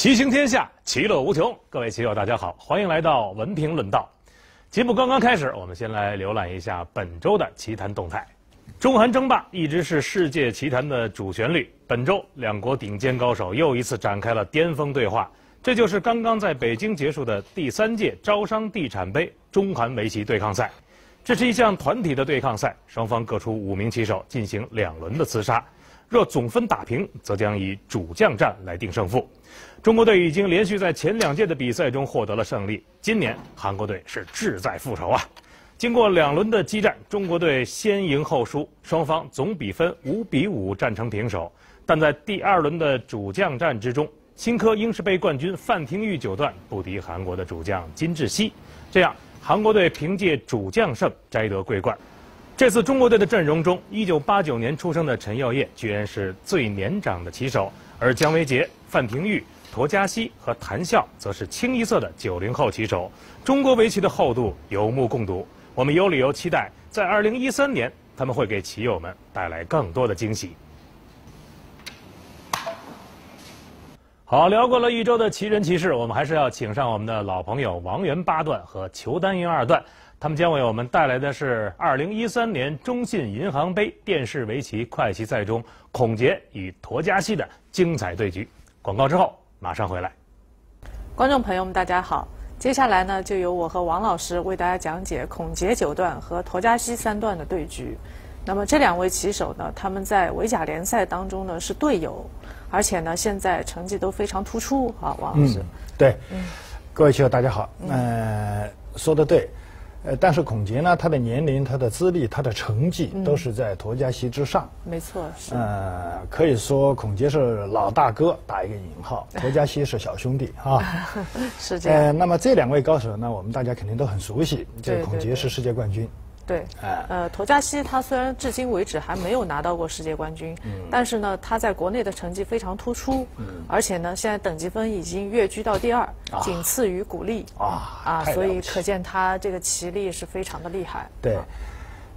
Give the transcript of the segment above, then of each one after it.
骑行天下，其乐无穷。各位棋友，大家好，欢迎来到文评论道。节目刚刚开始，我们先来浏览一下本周的棋坛动态。中韩争霸一直是世界棋坛的主旋律。本周，两国顶尖高手又一次展开了巅峰对话。这就是刚刚在北京结束的第三届招商地产杯中韩围棋对抗赛。这是一项团体的对抗赛，双方各出五名棋手进行两轮的厮杀。若总分打平，则将以主将战来定胜负。中国队已经连续在前两届的比赛中获得了胜利，今年韩国队是志在复仇啊！经过两轮的激战，中国队先赢后输，双方总比分五比五战成平手。但在第二轮的主将战之中，新科英式杯冠军范廷钰九段不敌韩国的主将金智熙，这样韩国队凭借主将胜摘得桂冠。这次中国队的阵容中，1989年出生的陈耀烨居然是最年长的棋手，而姜维杰、范廷钰、佗佳希和谭笑则是清一色的90后棋手。中国围棋的厚度有目共睹，我们有理由期待，在2013年他们会给棋友们带来更多的惊喜。好，聊过了一周的奇人奇事，我们还是要请上我们的老朋友王源八段和裘丹云二段。他们将为我们带来的是二零一三年中信银行杯电视围棋快棋赛中孔杰与佗佳希的精彩对局。广告之后马上回来。观众朋友们，大家好，接下来呢，就由我和王老师为大家讲解孔杰九段和佗佳希三段的对局。那么这两位棋手呢，他们在围甲联赛当中呢是队友，而且呢现在成绩都非常突出啊，王老师。对，各位棋友大家好，呃，说的对。呃，但是孔杰呢，他的年龄、他的资历、他的成绩都是在佗佳熙之上。没错，是。呃，可以说孔杰是老大哥，打一个引号；佗佳熙是小兄弟啊。是这样。呃，那么这两位高手呢，我们大家肯定都很熟悉。这个孔杰是世界冠军。对，呃，佗佳希他虽然至今为止还没有拿到过世界冠军，嗯但是呢，他在国内的成绩非常突出，嗯而且呢，现在等级分已经跃居到第二，仅次于古力啊啊，所以可见他这个棋力是非常的厉害。对，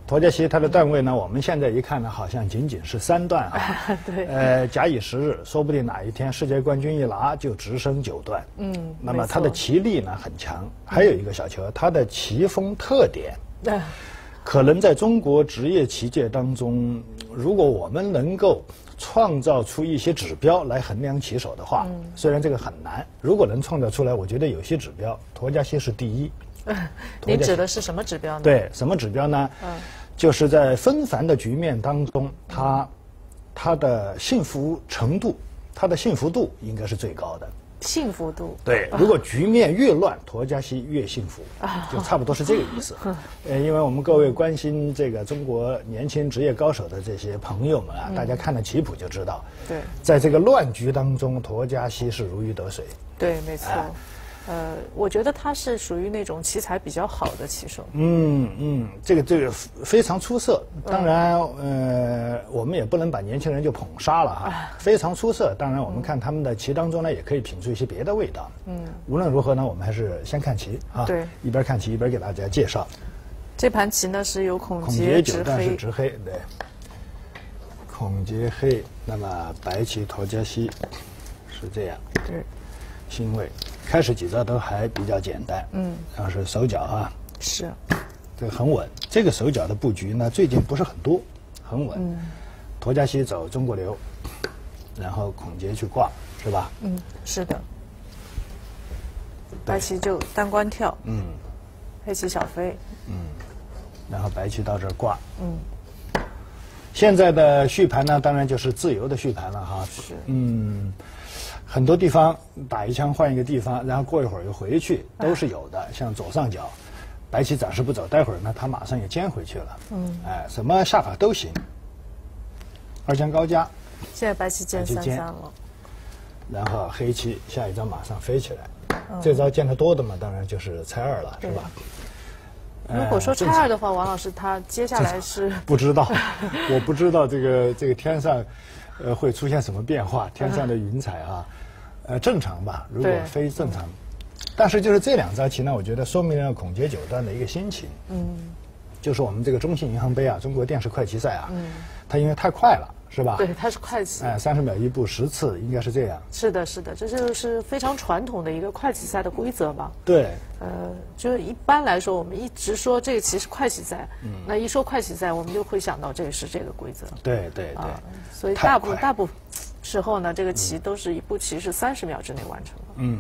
佗佳希他的段位呢，我们现在一看呢，好像仅仅是三段啊。对。呃，假以时日，说不定哪一天世界冠军一拿就直升九段。嗯。那么他的棋力呢很强，还有一个小球，他的棋风特点。可能在中国职业棋界当中，如果我们能够创造出一些指标来衡量棋手的话，虽然这个很难，如果能创造出来，我觉得有些指标，佗佳希是第一。你指的是什么指标呢？对，什么指标呢？嗯，就是在纷繁的局面当中，他他的幸福程度，他的幸福度应该是最高的。幸福度。对，如果局面越乱，陀加西越幸福，就差不多是这个意思。呃，因为我们各位关心这个中国年轻职业高手的这些朋友们啊，大家看了棋谱就知道，对，在这个乱局当中，陀加西是如鱼得水。对，没错。呃，我觉得他是属于那种棋才比较好的棋手。嗯嗯，这个这个非常出色。当然，呃，我们也不能把年轻人就捧杀了哈。非常出色。当然，我们看他们的棋当中呢，也可以品出一些别的味道。嗯。无论如何呢，我们还是先看棋啊。对。一边看棋一边给大家介绍。这盘棋呢是由孔杰九段是直黑，对。孔杰黑，那么白棋佗佳希是这样。对。星位。开始几招都还比较简单，嗯，然后是手脚啊，是，这个很稳。这个手脚的布局呢，最近不是很多，很稳。嗯，佗佳希走中国流，然后孔杰去挂，是吧？嗯，是的。白棋就单关跳，嗯，黑棋小飞，嗯，然后白棋到这儿挂，嗯。现在的续盘呢，当然就是自由的续盘了哈，是，嗯。很多地方打一枪换一个地方，然后过一会儿又回去，都是有的。像左上角，白棋暂时不走，待会儿呢，他马上也尖回去了。嗯，哎，什么下法都行。二将高加，现在白棋尖三三了。然后黑棋下一张马上飞起来，这招见得多的嘛，当然就是拆二了，是吧？如果说拆二的话，王老师他接下来是 不知道，我不知道这个这个天上，呃，会出现什么变化？天上的云彩啊。呃，正常吧，如果非正常，但是就是这两招棋呢，我觉得说明了孔杰九段的一个心情。嗯，就是我们这个中信银行杯啊，中国电视快棋赛啊，嗯它因为太快了，是吧？对，它是快棋。哎，三十秒一步十次，应该是这样。是的，是的，这就是非常传统的一个快棋赛的规则吧？对。呃，就是一般来说，我们一直说这个棋是快棋赛，嗯，那一说快棋赛，我们就会想到这个是这个规则。对对对。所以大部大部时候呢，这个棋都是一步棋是三十秒之内完成的。嗯。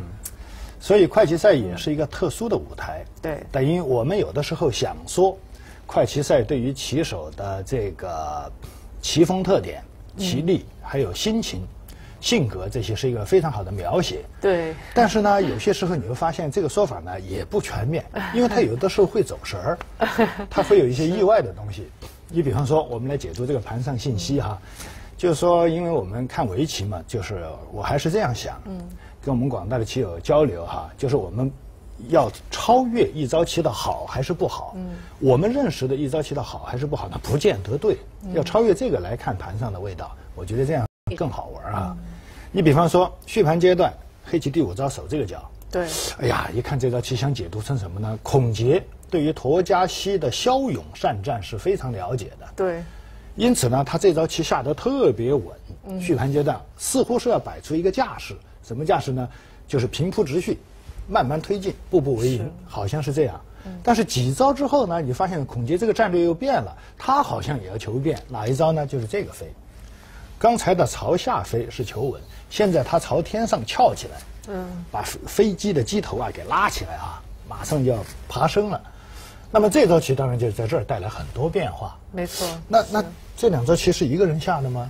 所以快棋赛也是一个特殊的舞台，对，等于我们有的时候想说，快棋赛对于棋手的这个棋风特点、棋力还有心情、性格这些是一个非常好的描写，对。但是呢，有些时候你会发现这个说法呢也不全面，因为他有的时候会走神儿，他会有一些意外的东西。你比方说，我们来解读这个盘上信息哈，就是说，因为我们看围棋嘛，就是我还是这样想，嗯。跟我们广大的棋友交流哈，就是我们要超越一招棋的好还是不好？嗯，我们认识的一招棋的好还是不好那？不见得对，要超越这个来看盘上的味道，我觉得这样更好玩啊。你比方说续盘阶段，黑棋第五招守这个角，对，哎呀，一看这招棋想解读成什么呢？孔杰对于陀家西的骁勇善战是非常了解的，对，因此呢，他这招棋下得特别稳。续盘阶段似乎是要摆出一个架势。什么架势呢？就是平铺直叙，慢慢推进，步步为营，好像是这样。但是几招之后呢，你发现孔杰这个战略又变了，他好像也要求变。哪一招呢？就是这个飞。刚才的朝下飞是求稳，现在他朝天上翘起来，嗯，把飞机的机头啊给拉起来啊，马上就要爬升了。那么这招棋当然就在这儿带来很多变化。没错。那那这两招棋是一个人下的吗？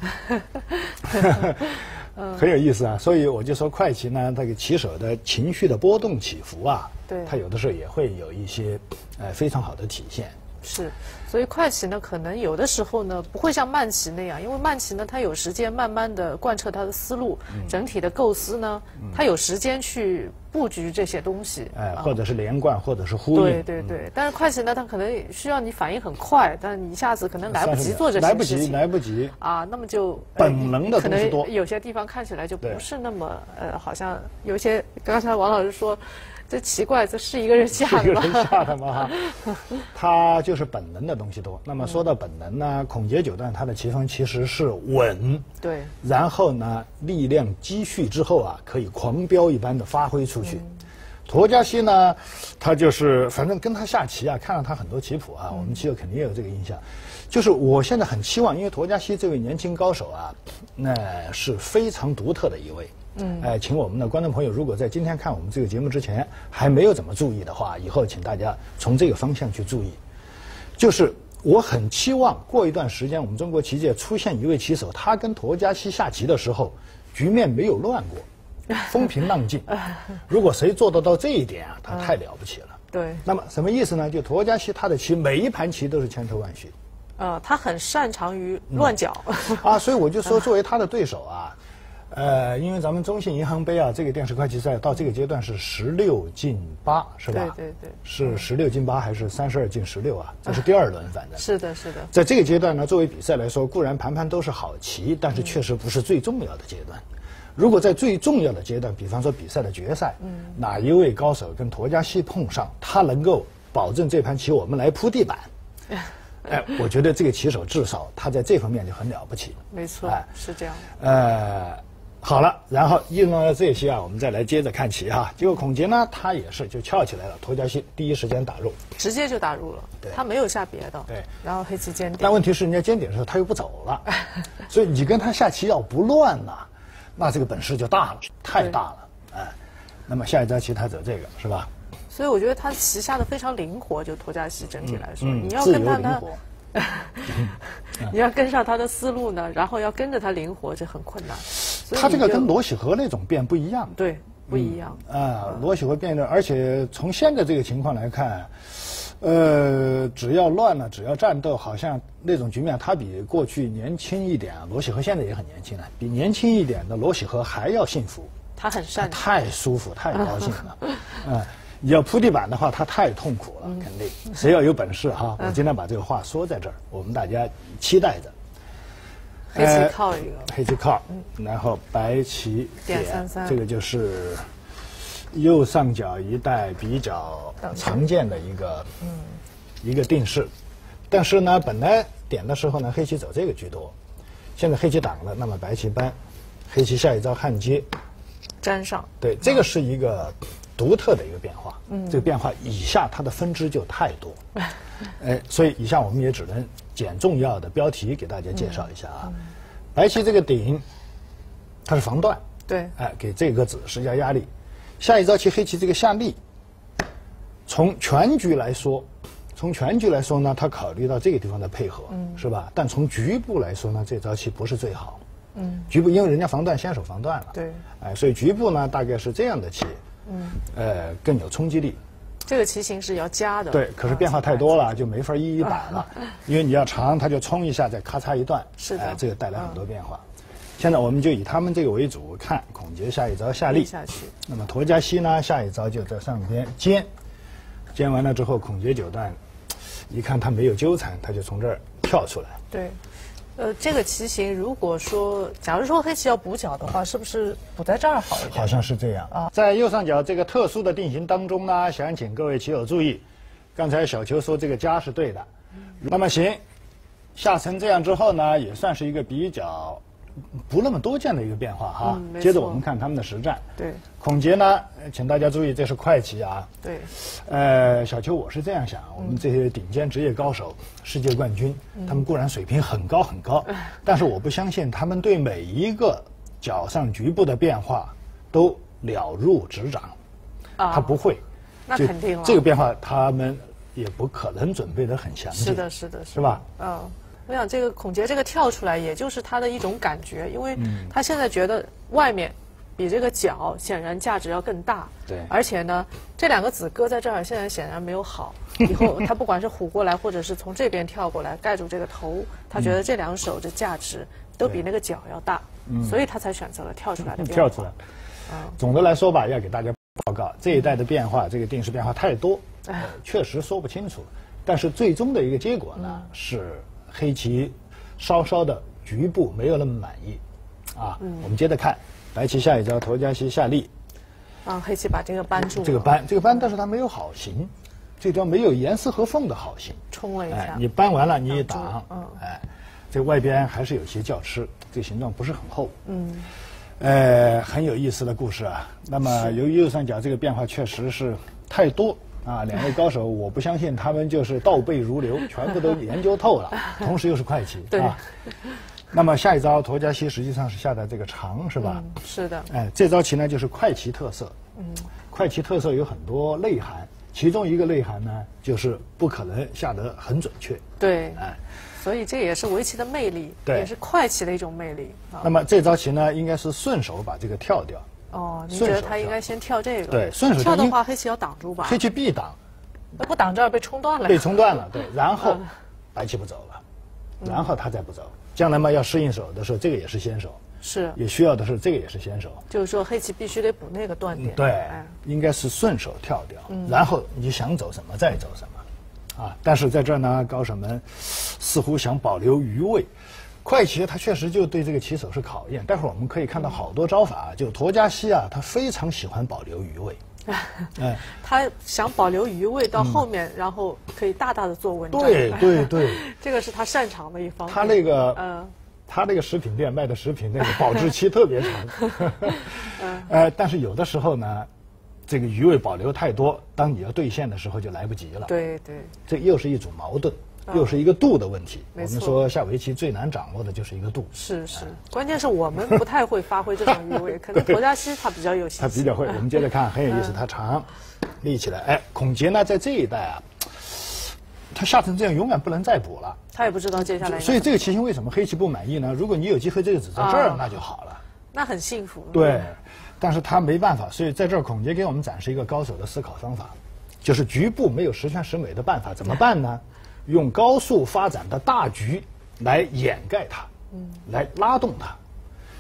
很有意思啊，所以我就说快棋呢，这个棋手的情绪的波动起伏啊，对，他有的时候也会有一些，呃，非常好的体现。是，所以快棋呢，可能有的时候呢，不会像慢棋那样，因为慢棋呢，它有时间慢慢的贯彻它的思路，整体的构思呢，它有时间去布局这些东西，哎，或者是连贯，或者是呼应。对对对，但是快棋呢，它可能需要你反应很快，但你一下子可能来不及做这些事情，来不及，来不及。啊，那么就本能的可能有些地方看起来就不是那么呃，好像有些刚才王老师说。这奇怪，这是一个人下的吗？一个人下的吗？他就是本能的东西多。那么说到本能呢，孔杰九段他的棋风其实是稳，对。然后呢，力量积蓄之后啊，可以狂飙一般的发挥出去。陀家西呢，他就是反正跟他下棋啊，看了他很多棋谱啊，我们棋友肯定也有这个印象。就是我现在很期望，因为陀家西这位年轻高手啊，那是非常独特的一位。嗯，哎，请我们的观众朋友，如果在今天看我们这个节目之前还没有怎么注意的话，以后请大家从这个方向去注意。就是我很期望过一段时间，我们中国棋界出现一位棋手，他跟陀家西下棋的时候，局面没有乱过，风平浪静。如果谁做得到这一点啊，他太了不起了。对。那么什么意思呢？就陀家西他的棋每一盘棋都是千头万绪。呃，他很擅长于乱搅。啊，所以我就说，作为他的对手啊。呃，因为咱们中信银行杯啊，这个电视快棋赛到这个阶段是十六进八，是吧？对对对，是十六进八还是三十二进十六啊？这是第二轮，反正。是的，是的。在这个阶段呢，作为比赛来说，固然盘盘都是好棋，但是确实不是最重要的阶段。如果在最重要的阶段，比方说比赛的决赛，嗯，哪一位高手跟陀家西碰上，他能够保证这盘棋我们来铺地板？哎，我觉得这个棋手至少他在这方面就很了不起。没错，哎，是这样。呃。好了，然后应用了这些啊，我们再来接着看棋哈。结果孔杰呢，他也是就翘起来了，头家西第一时间打入，直接就打入了，对，他没有下别的。对，然后黑棋尖点。但问题是，人家尖点的时候他又不走了，所以你跟他下棋要不乱呐，那这个本事就大了，太大了，哎。那么下一招棋他走这个是吧？所以我觉得他棋下的非常灵活，就托家西整体来说，你要跟他呢。你要跟上他的思路呢，然后要跟着他灵活，这很困难。他这个跟罗喜和那种变不一样。对，不一样。啊，罗喜和变的，而且从现在这个情况来看，呃，只要乱了，只要战斗，好像那种局面，他比过去年轻一点。罗喜和现在也很年轻了，比年轻一点的罗喜和还要幸福。他很善，太舒服，太高兴了。嗯。你要铺地板的话，他太痛苦了，肯定。谁要有本事哈？我今天把这个话说在这儿，我们大家期待着。黑棋靠一个，黑棋靠，然后白棋点三三，这个就是右上角一带比较常见的一个一个定式。但是呢，本来点的时候呢，黑棋走这个居多。现在黑棋挡了，那么白棋搬，黑棋下一招焊接，粘上。对，这个是一个独特的一个变化。嗯，这个变化以下它的分支就太多。哎，所以以下我们也只能捡重要的标题给大家介绍一下啊。白棋这个顶，它是防断。对。哎，给这个子施加压力。下一招棋黑棋这个下力，从全局来说。从全局来说呢，他考虑到这个地方的配合，是吧？但从局部来说呢，这招棋不是最好。嗯，局部因为人家防断先手防断了，对，哎，所以局部呢大概是这样的棋，嗯，呃，更有冲击力。这个棋形是要加的。对，可是变化太多了，就没法一一摆了。因为你要长，它就冲一下，再咔嚓一段，是的，这个带来很多变化。现在我们就以他们这个为主看，孔杰下一招下力下去。那么陀家西呢，下一招就在上边尖，尖完了之后，孔杰九段。一看他没有纠缠，他就从这儿跳出来。对，呃，这个棋形，如果说，假如说黑棋要补角的话，是不是补在这儿好一点？好像是这样啊。在右上角这个特殊的定型当中呢，想请各位棋友注意，刚才小球说这个加是对的。那么行，下成这样之后呢，也算是一个比较。不那么多见的一个变化哈。接着我们看他们的实战。对。孔杰呢，请大家注意，这是快棋啊。对。呃，小邱，我是这样想，我们这些顶尖职业高手、世界冠军，他们固然水平很高很高，但是我不相信他们对每一个脚上局部的变化都了如指掌。啊。他不会。那肯定了。这个变化他们也不可能准备的很详细。是的，是的，是吧？嗯。我想这个孔杰这个跳出来，也就是他的一种感觉，因为他现在觉得外面比这个角显然价值要更大。对。而且呢，这两个子搁在这儿，现在显然没有好。以后 他不管是虎过来，或者是从这边跳过来盖住这个头，他觉得这两手的价值都比那个角要大，所以他才选择了跳出来的。跳出来。总的来说吧，要给大家报告这一代的变化，这个定式变化太多，确实说不清楚。但是最终的一个结果呢是。黑棋稍稍的局部没有那么满意，啊，我们接着看白棋下一招头家西下力，啊，黑棋把这个扳住，这个扳这个扳，但是它没有好形，这招没有严丝合缝的好形，冲了一下，你扳完了你一挡，嗯，哎，这外边还是有些较吃，这个形状不是很厚，嗯，呃，很有意思的故事啊。那么由于右上角这个变化确实是太多。啊，两位高手，我不相信他们就是倒背如流，全部都研究透了，同时又是快棋啊。那么下一招陀家西实际上是下的这个长，是吧？是的。哎，这招棋呢就是快棋特色。嗯。快棋特色有很多内涵，其中一个内涵呢就是不可能下得很准确。对。哎，所以这也是围棋的魅力，也是快棋的一种魅力。那么这招棋呢，应该是顺手把这个跳掉。哦，你觉得他应该先跳这个？对，顺手跳的话，黑棋要挡住吧？黑棋必挡，那不挡这儿被冲断了。被冲断了，对。然后白棋不走了，然后他再不走，将来嘛要适应手的时候，这个也是先手。是。也需要的是这个也是先手。就是说黑棋必须得补那个断点。对，应该是顺手跳掉，然后你想走什么再走什么，啊！但是在这儿呢，高手们似乎想保留余味。快棋它确实就对这个棋手是考验。待会儿我们可以看到好多招法，就陀加西啊，他非常喜欢保留余味。哎，他想保留余味到后面，然后可以大大的做文章。对对对，这个是他擅长的一方面。他那个，嗯，他那个食品店卖的食品那个保质期特别长。嗯。呃，但是有的时候呢，这个余味保留太多，当你要兑现的时候就来不及了。对对。这又是一种矛盾。又是一个度的问题。我们说下围棋最难掌握的就是一个度。是是，关键是我们不太会发挥这种余味，可能罗家西他比较有心。他比较会。我们接着看，很有意思，他长立起来。哎，孔杰呢，在这一代啊，他下成这样，永远不能再补了。他也不知道接下来。所以这个棋形为什么黑棋不满意呢？如果你有机会这个子在这儿，那就好了。那很幸福。对，但是他没办法，所以在这儿孔杰给我们展示一个高手的思考方法，就是局部没有十全十美的办法，怎么办呢？用高速发展的大局来掩盖它，嗯，来拉动它。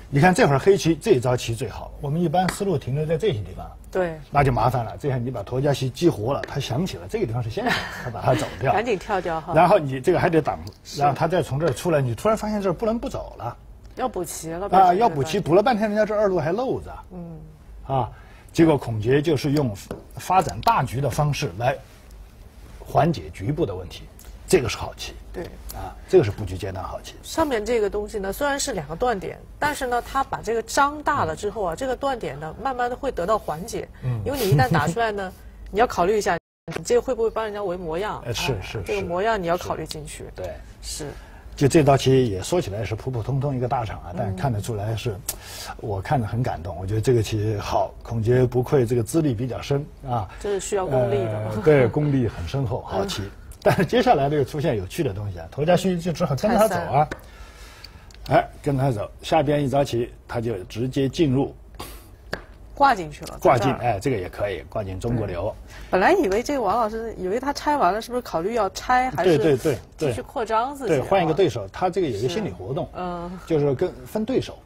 你看这会儿黑棋这一招棋最好。我们一般思路停留在这些地方，对，那就麻烦了。这下你把陀家西激活了，他想起了这个地方是先手，他把它走掉，赶紧跳掉哈。然后你这个还得挡，然后他再从这儿出来，你突然发现这儿不能不走了，要补棋了啊！要补棋，补了半天，人家这二路还漏着，嗯，啊，结果孔杰就是用发展大局的方式来缓解局部的问题。这个是好棋。对，啊，这个是布局阶段好棋。上面这个东西呢，虽然是两个断点，但是呢，它把这个张大了之后啊，这个断点呢，慢慢的会得到缓解。嗯，因为你一旦打出来呢，你要考虑一下，你这个会不会帮人家为模样？呃，是是，这个模样你要考虑进去。对，是。就这道棋也说起来是普普通通一个大场啊，但看得出来是，我看着很感动。我觉得这个棋好，孔杰不愧这个资历比较深啊，这是需要功力的，对，功力很深厚，好棋。但是接下来这个出现有趣的东西啊，头家须就只好跟他走啊，哎，跟他走，下边一着棋他就直接进入。挂进去了，挂进哎，这个也可以挂进中国流。本来以为这个王老师以为他拆完了，是不是考虑要拆还是对对对继续扩张自己？对，换一个对手，他这个有一个心理活动，嗯，就是跟分对手，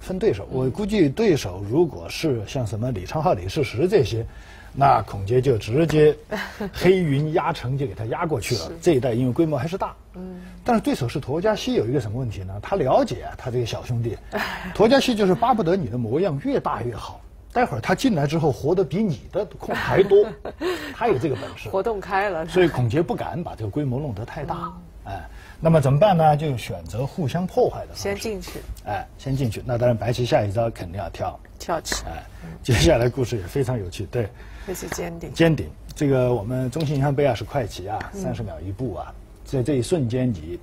分对手。我估计对手如果是像什么李昌镐、李世石这些，那孔杰就直接 黑云压城就给他压过去了。这一代因为规模还是大，嗯，但是对手是佗家西，有一个什么问题呢？他了解他这个小兄弟，佗家西就是巴不得你的模样越大越好。待会儿他进来之后，活得比你的空还多，他有这个本事，活动开了。所以孔杰不敢把这个规模弄得太大，哎，那么怎么办呢？就选择互相破坏的方式。先进去，哎，先进去。那当然，白棋下一招肯定要跳，跳起。哎，接下来故事也非常有趣，对。这是尖顶。尖顶，这个我们中信银行杯啊是快棋啊，三十秒一步啊，在这一瞬间你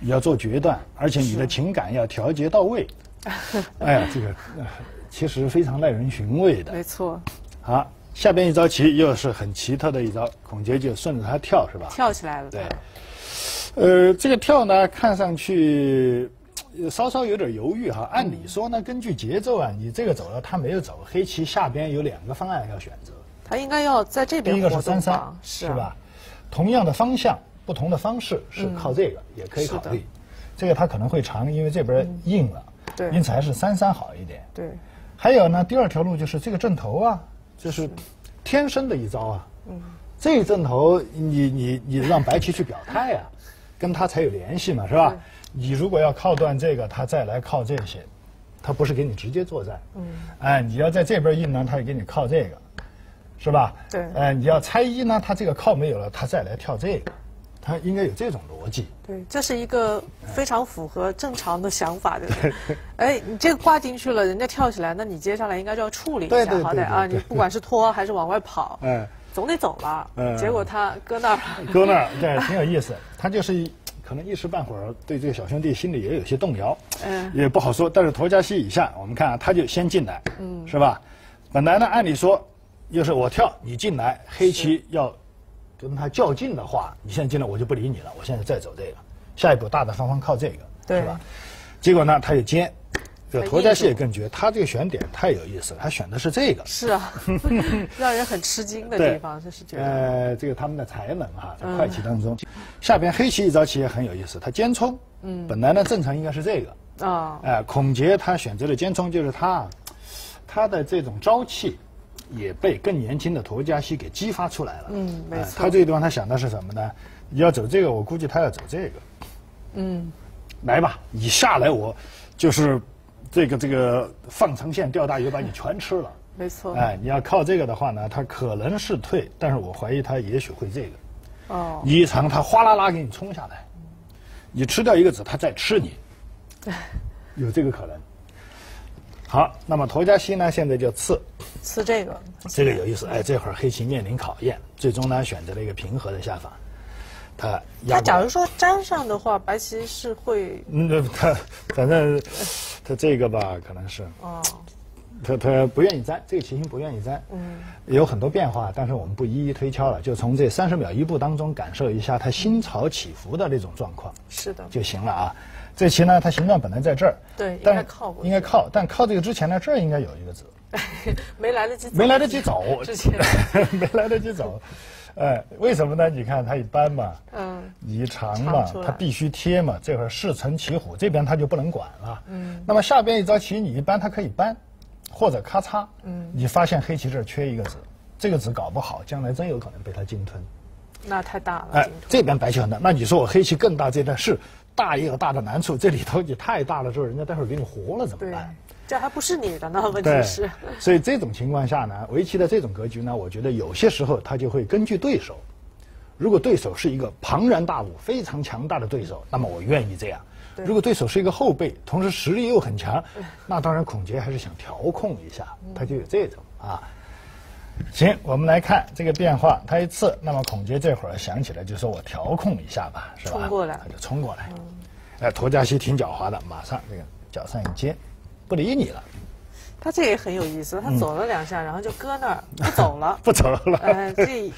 你要做决断，而且你的情感要调节到位。哎呀，这个。其实非常耐人寻味的，没错。好，下边一招棋又是很奇特的一招，孔杰就顺着他跳，是吧？跳起来了。对。呃，这个跳呢，看上去稍稍有点犹豫哈。按理说呢，根据节奏啊，你这个走了，他没有走，黑棋下边有两个方案要选择。他应该要在这边第一个是三三，是吧？同样的方向，不同的方式是靠这个，也可以考虑。这个他可能会长，因为这边硬了，对，因此还是三三好一点。对。还有呢，第二条路就是这个阵头啊，就是天生的一招啊。嗯，这阵头你你你让白棋去表态啊，跟他才有联系嘛，是吧？你如果要靠断这个，他再来靠这些，他不是给你直接作战。嗯，哎，你要在这边硬呢，他也给你靠这个，是吧？对。哎，你要猜一呢，他这个靠没有了，他再来跳这个。他应该有这种逻辑，对，这是一个非常符合正常的想法的。哎，你这个挂进去了，人家跳起来，那你接下来应该就要处理一下，好歹啊，你不管是拖还是往外跑，哎，总得走了。嗯，结果他搁那儿，搁那儿，对，挺有意思。他就是可能一时半会儿对这个小兄弟心里也有些动摇，嗯，也不好说。但是佗家西以下，我们看啊，他就先进来，嗯，是吧？本来呢，按理说，又是我跳，你进来，黑棋要。跟他较劲的话，你现在进来我就不理你了。我现在再走这个，下一步大大方方靠这个，是吧？结果呢，他又尖，这个陀家蟹更绝。他这个选点太有意思了，他选的是这个。是啊，让人很吃惊的地方，就是觉得。呃，这个他们的才能哈，在快棋当中，下边黑棋一招棋也很有意思，他尖冲。嗯。本来呢，正常应该是这个。啊。哎，孔杰他选择了尖冲，就是他，他的这种朝气。也被更年轻的佗家西给激发出来了。嗯，没错。他这个地方他想的是什么呢？你要走这个，我估计他要走这个。嗯，来吧，你下来我就是这个这个放长线钓大鱼，把你全吃了。没错。哎，你要靠这个的话呢，他可能是退，但是我怀疑他也许会这个。哦。一长他哗啦啦给你冲下来，你吃掉一个子，他再吃你，有这个可能。好，那么佗家西呢？现在就刺，刺这个，这个有意思。哎，这会儿黑棋面临考验，最终呢选择了一个平和的下法。他他假如说粘上的话，白棋是会嗯，他反正 他这个吧，可能是哦，他他不愿意粘，这个棋形不愿意粘。嗯，有很多变化，但是我们不一一推敲了，就从这三十秒一步当中感受一下他心潮起伏的那种状况。是的，就行了啊。这棋呢，它形状本来在这儿，对，应该靠过，应该靠，但靠这个之前呢，这儿应该有一个子，没来得及，没来得及走，之前。没来得及走，哎，为什么呢？你看它一搬嘛，嗯，一长嘛，它必须贴嘛，这会儿势成骑虎，这边它就不能管了，嗯，那么下边一招棋你一搬，它可以搬，或者咔嚓，嗯，你发现黑棋这儿缺一个子，这个子搞不好，将来真有可能被它鲸吞，那太大了，哎，这边白棋很大，那你说我黑棋更大，这段是。大也有大的难处，这里头你太大了之后，人家待会儿给你活了怎么办？这还不是你的呢，问题是。所以这种情况下呢，围棋的这种格局呢，我觉得有些时候他就会根据对手，如果对手是一个庞然大物、非常强大的对手，那么我愿意这样；如果对手是一个后辈，同时实力又很强，那当然孔杰还是想调控一下，他就有这种啊。行，我们来看这个变化，他一刺，那么孔杰这会儿想起来就说我调控一下吧，是吧？冲过来他就冲过来。哎，陀加西挺狡猾的，马上这个脚上一接，不理你了，他这也很有意思，他走了两下，然后就搁那儿不走了。不走了。哎，这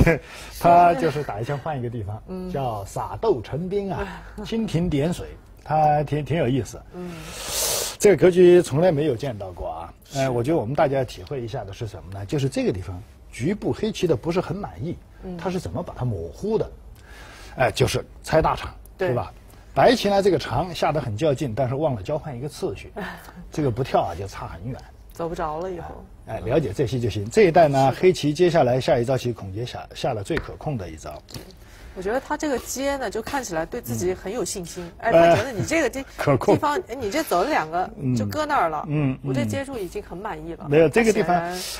他就是打一枪换一个地方，叫撒豆成兵啊，蜻蜓点水，他挺挺有意思。嗯，这个格局从来没有见到过啊。哎，我觉得我们大家要体会一下的是什么呢？就是这个地方局部黑棋的不是很满意，他是怎么把它模糊的？哎，就是拆大场，对吧？白棋呢，这个长下得很较劲，但是忘了交换一个次序，这个不跳啊就差很远。走不着了以后。哎，了解这些就行。这一代呢，黑棋接下来下一招棋，孔杰下下了最可控的一招。我觉得他这个接呢，就看起来对自己很有信心。哎，他觉得你这个地嗯 可控地方，哎，你这走了两个就搁那儿了。嗯我这接触已经很满意了。没有这个地方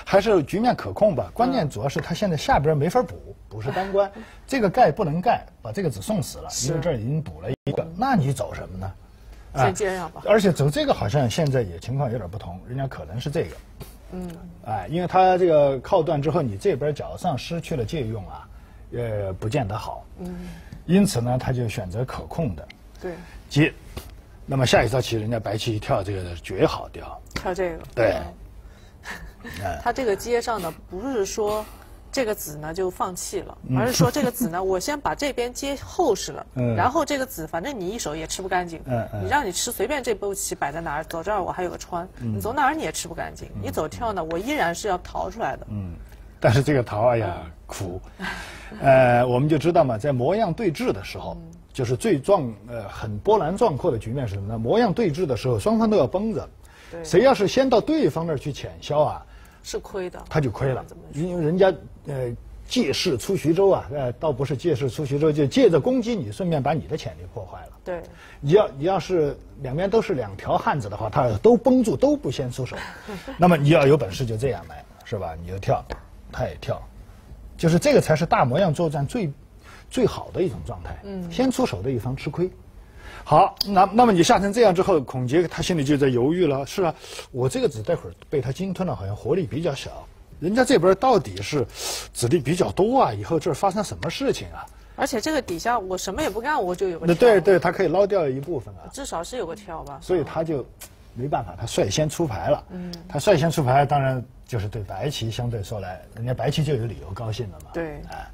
还是局面可控吧？关键主要是他现在下边没法补，补是单关，这个盖不能盖，把这个子送死了，因为这儿已经补了一个，那你走什么呢？啊先接上吧。而且走这个好像现在也情况有点不同，人家可能是这个，嗯，哎，因为他这个靠断之后，你这边脚上失去了借用啊，呃，不见得好，嗯，因此呢，他就选择可控的对，接，那么下一招棋，人家白棋一跳，这个绝好掉，跳这个。对 他这个接上呢，不是说这个子呢就放弃了，而是说这个 子呢，我先把这边接厚实了，嗯然后这个子反正你一手也吃不干净，嗯嗯你让你吃随便这步棋摆在哪儿，走这儿我还有个穿，你走哪儿你也吃不干净，你走跳呢，我依然是要逃出来的。嗯，但是这个逃，哎呀，苦。呃，我们就知道嘛，在模样对峙的时候，就是最壮呃很波澜壮阔的局面是什么呢？模样对峙的时候，双方都要绷着，谁要是先到对方那儿去潜销啊，是亏的，他就亏了因为人家呃借势出徐州啊，呃倒不是借势出徐州，就借着攻击你，顺便把你的潜力破坏了。对，你要你要是两边都是两条汉子的话，他都绷住，都不先出手，那么你要有本事就这样来，是吧？你就跳，他也跳，就是这个才是大模样作战最最好的一种状态。嗯，先出手的一方吃亏。好，那那么你下成这样之后，孔杰他心里就在犹豫了。是啊，我这个子待会儿被他鲸吞了，好像活力比较小。人家这边到底是子力比较多啊，以后这儿发生什么事情啊？而且这个底下我什么也不干，我就有个那跳对对，他可以捞掉一部分啊。至少是有个跳吧。所以他就没办法，他率先出牌了。嗯，他率先出牌，当然就是对白棋相对说来，人家白棋就有理由高兴了嘛。对哎，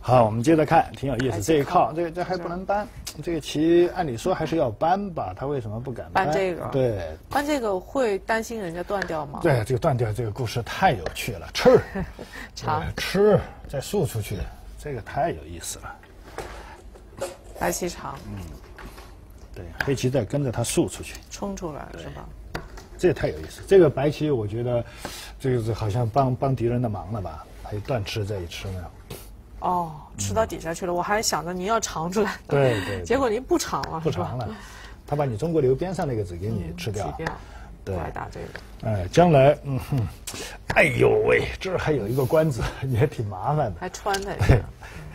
好，我们接着看，挺有意思。这一靠，这个这还不能搬，这个棋按理说还是要搬吧，他为什么不敢搬搬这个对搬这个会担心人家断掉吗？对，这个断掉这个故事太有趣了，吃 长对吃再竖出去，这个太有意思了。白棋长嗯对，黑棋再跟着他竖出去。冲出来是吧？这也太有意思。这个白棋，我觉得这个是好像帮帮敌人的忙了吧？还有断吃这一吃呢。哦，吃到底下去了，我还想着您要尝出来，对对对结果您不尝了，不尝了，他把你中国流边上那个子给你吃掉。对打这个，哎，将来，嗯哼，哎呦喂，这儿还有一个关子，也挺麻烦的。还穿在这个，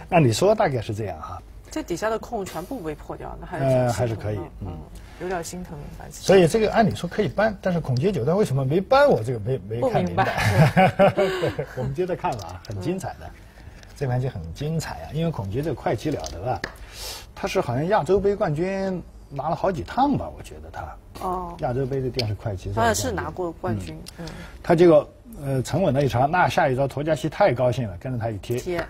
按理 说大概是这样哈，这底下的空全部被破掉，那还是呃还是可以嗯，有点心疼反正。所以这个按理说可以搬，但是孔杰九段为什么没搬？我这个没没看明白。我们接着看吧，很精彩的，这盘棋很精彩啊，因为孔杰这个快棋了得啊，他是好像亚洲杯冠军拿了好几趟吧，我觉得他。哦，亚洲杯的电视快棋他是拿过冠军，嗯，他结果呃沉稳了一长，那下一招陀加西太高兴了，跟着他一贴，贴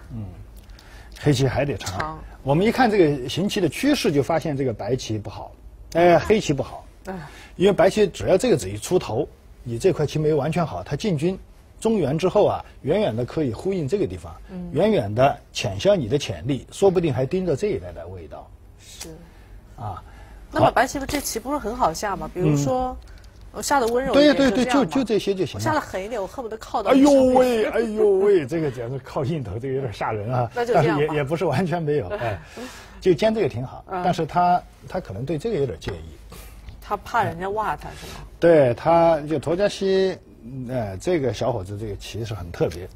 黑棋还得长。长。我们一看这个行棋的趋势，就发现这个白棋不好，哎，黑棋不好，哎，因为白棋只要这个子一出头，你这块棋没完全好，它进军中原之后啊，远远的可以呼应这个地方，远远的潜消你的潜力，说不定还盯着这一带的味道是。啊。那么白棋这棋不是很好下吗？比如说，我下的温柔一点，对对对，就就这些就行我下了。的狠一点，我恨不得靠到哎呦喂，哎呦喂，这个简直靠硬头，这个有点吓人啊。那就这样但 是也也不是完全没有，哎，就尖这个挺好，嗯但是他他可能对这个有点介意。他怕人家挖他是吗？对，他就陀加西，嗯呃，这个小伙子这个棋是很特别，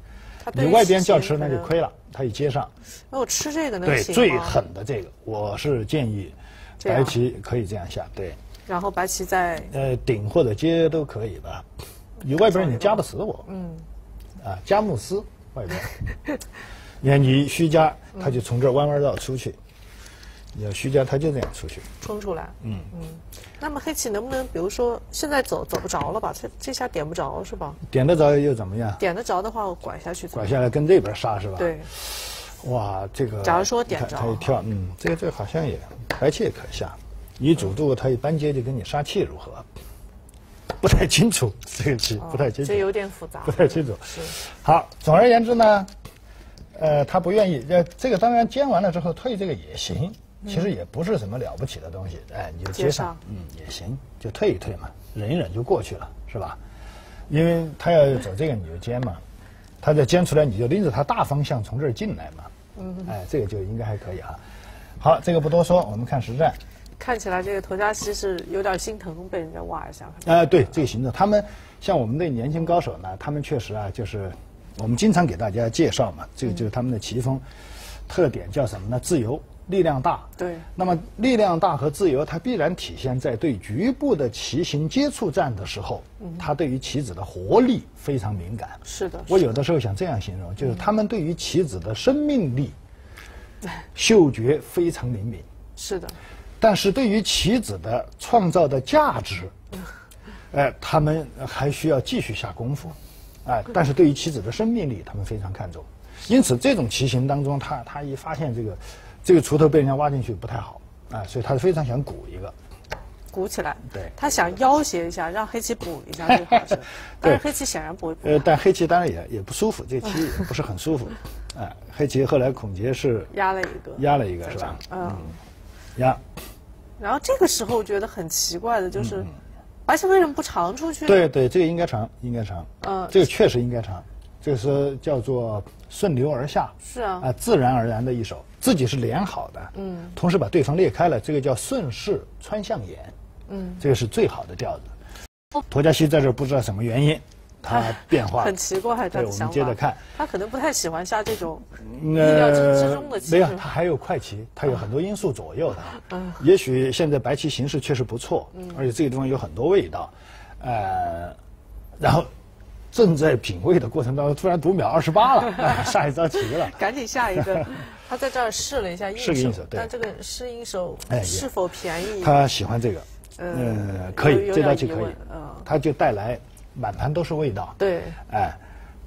你外边叫吃那就亏了，他一接上。那我吃这个能对，最狠的这个，我是建议白棋可以这样下，对。然后白棋在呃顶或者接都可以吧，你外边你夹不死我，嗯，啊夹木斯外边，你看你虚夹，他就从这弯弯绕出去，你要虚夹，他就这样出去，冲出来，嗯嗯。那么黑棋能不能，比如说现在走走不着了吧？这这下点不着是吧？点得着又怎么样？点得着的话，我拐下去。拐下来跟这边杀是吧？对。哇，这个。假如说点着。他一跳，嗯，这个这个好像也白棋也可下。你主动，他一般接就跟你杀气如何？不太清楚这个棋，不太清楚。这有点复杂。不太清楚。是。好，总而言之呢，呃，他不愿意。呃，这个当然煎完了之后退这个也行。其实也不是什么了不起的东西，哎，你就接上，嗯，也行，就退一退嘛，忍一忍就过去了，是吧？因为他要走这个你就尖嘛，他再尖出来你就拎着他大方向从这儿进来嘛，嗯，哎，这个就应该还可以哈。好，这个不多说，我们看实战。看起来这个头家西是有点心疼被人家挖一下。哎，对，这个行动，他们像我们的年轻高手呢，他们确实啊，就是我们经常给大家介绍嘛，这个就是他们的棋风特点叫什么呢？自由。力量大，对。那么力量大和自由，它必然体现在对局部的棋形接触战的时候，它对于棋子的活力非常敏感。是的。我有的时候想这样形容，就是他们对于棋子的生命力，嗅觉非常灵敏。是的。但是对于棋子的创造的价值，哎，他们还需要继续下功夫。哎，但是对于棋子的生命力，他们非常看重。因此，这种棋形当中，他他一发现这个。这个锄头被人家挖进去不太好，啊，所以他是非常想鼓一个，鼓起来。对，他想要挟一下，让黑棋补一下就好是。但是黑棋显然不会。呃，但黑棋当然也也不舒服，这个棋也不是很舒服。哎，黑棋后来孔杰是 压了一个，压了一个是吧？嗯，压。然后这个时候我觉得很奇怪的就是，白棋为什么不长出去？对对，这个应该长，应该长。嗯，这个确实应该长。这是叫做顺流而下，是啊，啊，自然而然的一手，自己是连好的，嗯，同时把对方裂开了，这个叫顺势穿向眼，嗯，这个是最好的调子。佗家西在这不知道什么原因，他变化 很奇怪，对，我们接着看，他可能不太喜欢下这种意料之中的棋，没有，他还有快棋，他有很多因素左右他，嗯，也许现在白棋形势确实不错，嗯，而且这个地方有很多味道，呃，然后。正在品味的过程当中，突然读秒二十八了，下一招棋了，赶紧下一个。他在这儿试了一下应手，但这个试应手是否便宜？他喜欢这个，嗯，可以，这道题可以，嗯，他就带来满盘都是味道。对，哎，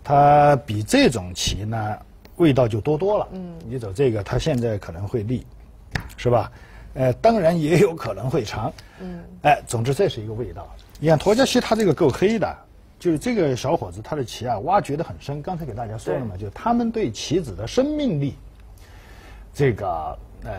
他比这种棋呢味道就多多了。嗯，你走这个，他现在可能会立，是吧？呃，当然也有可能会长。嗯，哎，总之这是一个味道。你看陀家西他这个够黑的。就是这个小伙子，他的棋啊，挖掘的很深。刚才给大家说了嘛，就他们对棋子的生命力，这个呃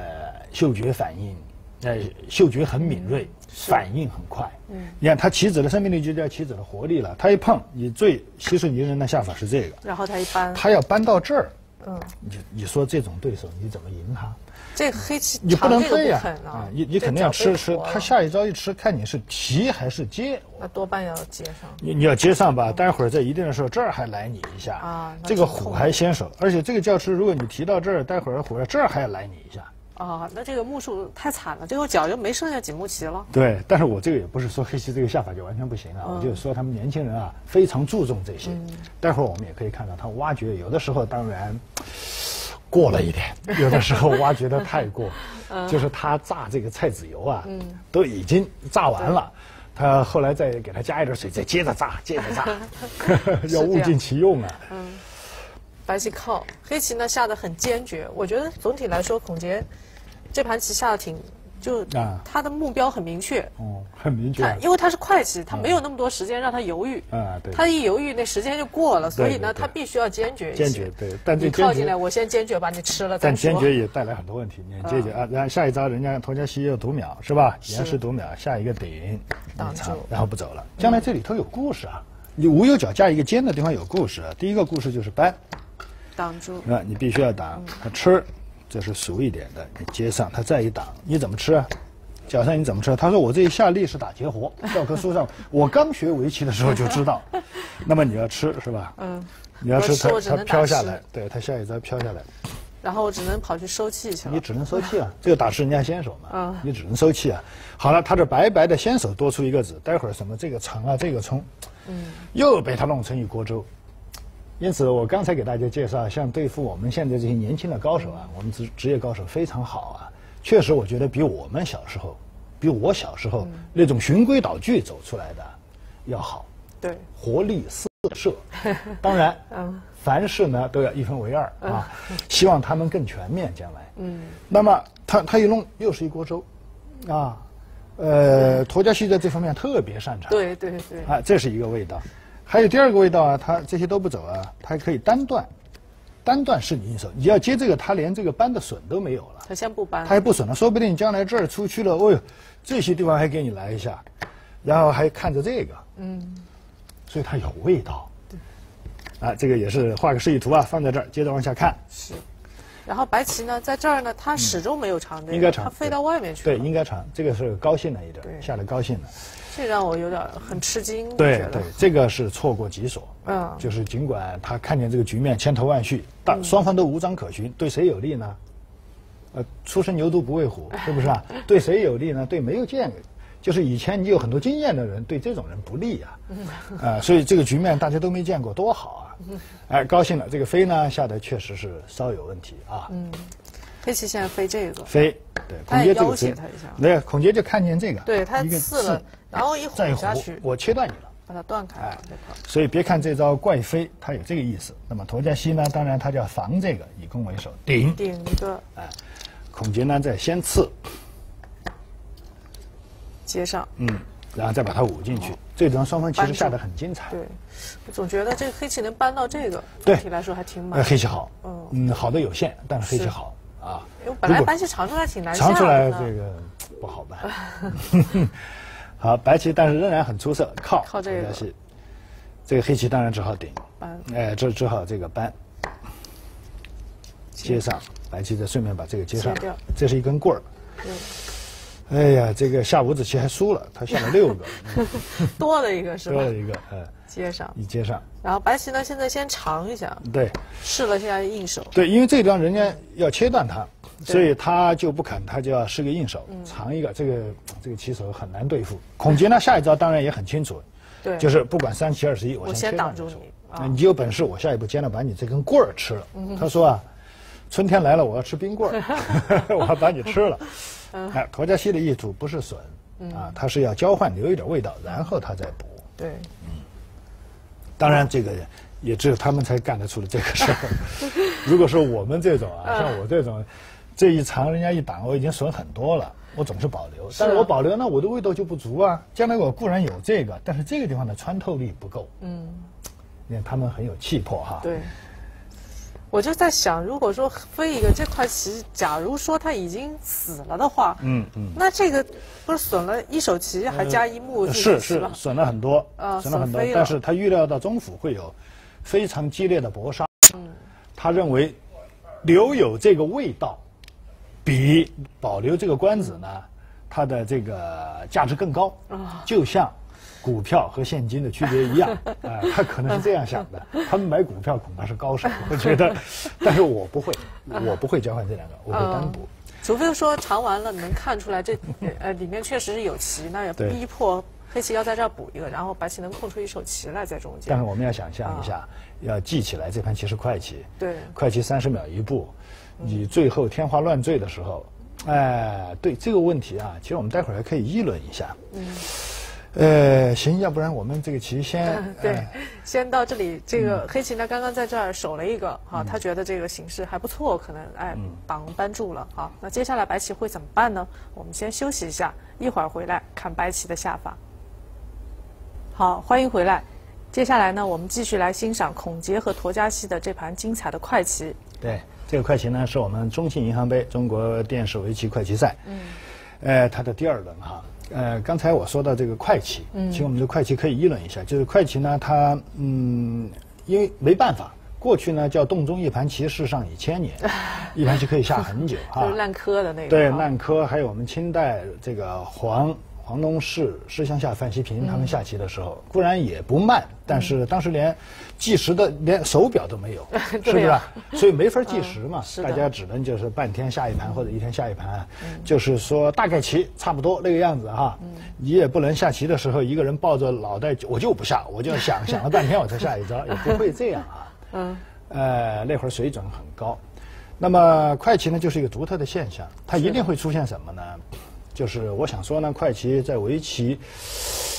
嗅觉反应，呃嗅觉很敏锐，反应很快。嗯，你看他棋子的生命力就叫棋子的活力了。他一碰，你最息事宁人的下法是这个。然后他一搬，他要搬到这儿。嗯，你你说这种对手你怎么赢他？这黑棋你不能飞呀！啊，你你肯定要吃吃，他下一招一吃，看你是提还是接。那多半要接上。你你要接上吧，待会儿在一定的时候这儿还来你一下啊，这个虎还先手，而且这个叫吃，如果你提到这儿，待会儿虎这儿还要来你一下。啊，那这个目数太惨了，最后脚就没剩下几目棋了。对，但是我这个也不是说黑棋这个下法就完全不行啊，我就说他们年轻人啊非常注重这些。待会儿我们也可以看到他挖掘，有的时候当然。过了一点，有的时候挖掘的太过，就是他榨这个菜籽油啊，都已经榨完了，他后来再给他加一点水，再接着榨，接着榨，要物尽其用啊。嗯，白棋靠，黑棋呢下的很坚决。我觉得总体来说，孔杰这盘棋下的挺。就他的目标很明确，哦，很明确。因为他是快棋，他没有那么多时间让他犹豫。啊，对。他一犹豫，那时间就过了，所以呢，他必须要坚决。坚决，对。但你靠进来，我先坚决把你吃了。但坚决也带来很多问题。你坚决啊，然后下一招人家佗家西又读秒是吧？延时读秒，下一个顶挡住，然后不走了。将来这里头有故事啊！你无有角加一个尖的地方有故事。第一个故事就是搬，挡住。啊，你必须要挡他吃。这是熟一点的，你接上，他再一挡，你怎么吃啊？脚上你怎么吃？他说我这一下力是打结活，教科书上我刚学围棋的时候就知道。那么你要吃是吧？嗯。你要吃它它飘下来，对它下一招飘下来。然后我只能跑去收气去了。你只能收气啊，这个打是人家先手嘛。嗯。你只能收气啊。好了，他这白白的先手多出一个子，待会儿什么这个长啊这个冲，嗯，又被他弄成一锅粥。因此，我刚才给大家介绍，像对付我们现在这些年轻的高手啊，我们职职业高手非常好啊。确实，我觉得比我们小时候，比我小时候那种循规蹈矩走出来的要好。对，活力四射。当然，嗯，凡事呢都要一分为二啊。希望他们更全面，将来。嗯。那么他他一弄又是一锅粥，啊，呃，陀家旭在这方面特别擅长。对对对。啊，这是一个味道。还有第二个味道啊，它这些都不走啊，它还可以单断，单断是你一手，你要接这个，它连这个扳的损都没有了。它先不扳，它还不损了，说不定将来这儿出去了，哦呦，这些地方还给你来一下，然后还看着这个，嗯，所以它有味道。对，啊，这个也是画个示意图啊，放在这儿，接着往下看。是，然后白棋呢，在这儿呢，它始终没有长的，应该长，它飞到外面去了。对，应该长，这个是高兴了一点，下的高兴了。这让我有点很吃惊。对对，这个是错过几所。嗯，就是尽管他看见这个局面千头万绪，但双方都无章可循，对谁有利呢？呃，初生牛犊不畏虎，是不是啊？对谁有利呢？对没有见，就是以前你有很多经验的人，对这种人不利啊。啊，所以这个局面大家都没见过，多好啊！哎，高兴了，这个飞呢下的确实是稍有问题啊。嗯。黑棋现在飞这个，飞，对，孔杰要挟他一下，没有，孔杰就看见这个，对他刺了，然后一虎下去，我切断你了，把它断开，哎，所以别看这招怪飞，它有这个意思。那么佗家西呢，当然他就要防这个，以攻为守，顶，顶一个，哎，孔杰呢再先刺，接上，嗯，然后再把它捂进去。这张双方其实下得很精彩，对，我总觉得这个黑棋能搬到这个，对，来说还挺满。黑棋好，嗯，嗯，好的有限，但是黑棋好。啊，因为本来白棋长出来挺难下的，长出来这个不好办。好，白棋但是仍然很出色，靠靠这个，这个黑棋当然只好顶，哎，这只好这个扳，接上，白棋再顺便把这个接上，这是一根棍儿。哎呀，这个下五子棋还输了，他下了六个，多了一个是吧？多了一个，哎，接上，你接上。然后白棋呢，现在先尝一下，对，试了下应手。对，因为这张人家要切断它，所以他就不肯，他就要试个应手，尝一个。这个这个棋手很难对付。孔杰呢，下一招当然也很清楚，对，就是不管三七二十一，我先挡住你。啊，你有本事，我下一步接着把你这根棍儿吃了。他说啊，春天来了，我要吃冰棍儿，我要把你吃了。哎，陀家西的意图不是损，啊，他是要交换留一点味道，然后他再补。对，嗯，当然这个也只有他们才干得出的这个事儿。如果说我们这种啊，像我这种，这一长人家一挡，我已经损很多了，我总是保留。但是我保留那，我的味道就不足啊。将来我固然有这个，但是这个地方的穿透力不够。嗯，你看他们很有气魄哈。对。我就在想，如果说飞一个这块棋，假如说他已经死了的话，嗯嗯，那这个不是损了一手棋，还加一目，是是损了很多，啊，损了很多。但是他预料到中府会有非常激烈的搏杀，嗯，他认为留有这个味道，比保留这个官子呢，它的这个价值更高，啊，就像。股票和现金的区别一样，啊，他可能是这样想的。他们买股票恐怕是高手，我觉得，但是我不会，我不会交换这两个，我会单补。除非说尝完了能看出来这 呃里面确实是有棋，那也逼迫黑棋要在这儿补一个，然后白棋能空出一手棋来在中间。但是我们要想象一下，要记起来这盘棋是快棋，对，快棋三十秒一步，你最后天花乱坠的时候，哎，对这个问题啊，其实我们待会儿还可以议论一下。嗯。呃，行，要不然我们这个棋先 对，先到这里。这个黑棋呢，刚刚在这儿守了一个，哈，他觉得这个形势还不错，可能哎绑扳住了，啊，那接下来白棋会怎么办呢？我们先休息一下，一会儿回来看白棋的下法。好，欢迎回来。接下来呢，我们继续来欣赏孔杰和陀家西的这盘精彩的快棋。对，这个快棋呢，是我们中信银行杯中国电视围棋快棋赛，嗯，呃，它的第二轮哈。呃，刚才我说到这个快棋，其实我们的快棋可以议论一下。就是快棋呢，它嗯，因为没办法，过去呢叫洞中一盘棋，世上已千年，一盘棋可以下很久啊。就是烂柯的那个。对，烂柯还有我们清代这个黄。黄东市、施乡下、范希平他们下棋的时候，固然也不慢，但是当时连计时的连手表都没有，是不是？所以没法计时嘛，大家只能就是半天下一盘或者一天下一盘，就是说大概棋差不多那个样子哈。你也不能下棋的时候一个人抱着脑袋，我就不下，我就想 想了半天我才下一招，也不会这样啊。嗯，呃，那会儿水准很高。那么快棋呢，就是一个独特的现象，它一定会出现什么呢？就是我想说呢，快棋在围棋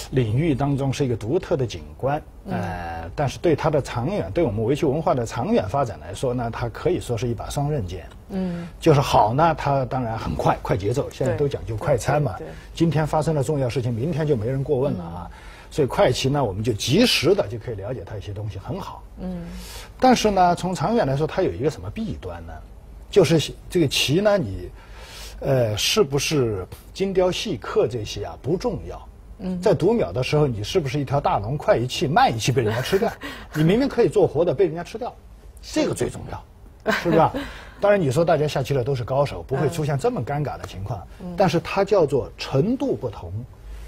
领域当中是一个独特的景观，呃，但是对它的长远，对我们围棋文化的长远发展来说呢，它可以说是一把双刃剑。嗯，就是好呢，它当然很快，快节奏，现在都讲究快餐嘛。今天发生了重要事情，明天就没人过问了啊。所以快棋呢，我们就及时的就可以了解它一些东西，很好。嗯，但是呢，从长远来说，它有一个什么弊端呢？就是这个棋呢，你。呃，是不是精雕细刻这些啊不重要？嗯，在读秒的时候，你是不是一条大龙，快一气慢一气被人家吃掉？你明明可以做活的，被人家吃掉，这个最重要，是不是？当然，你说大家下棋的都是高手，不会出现这么尴尬的情况。嗯但是它叫做程度不同，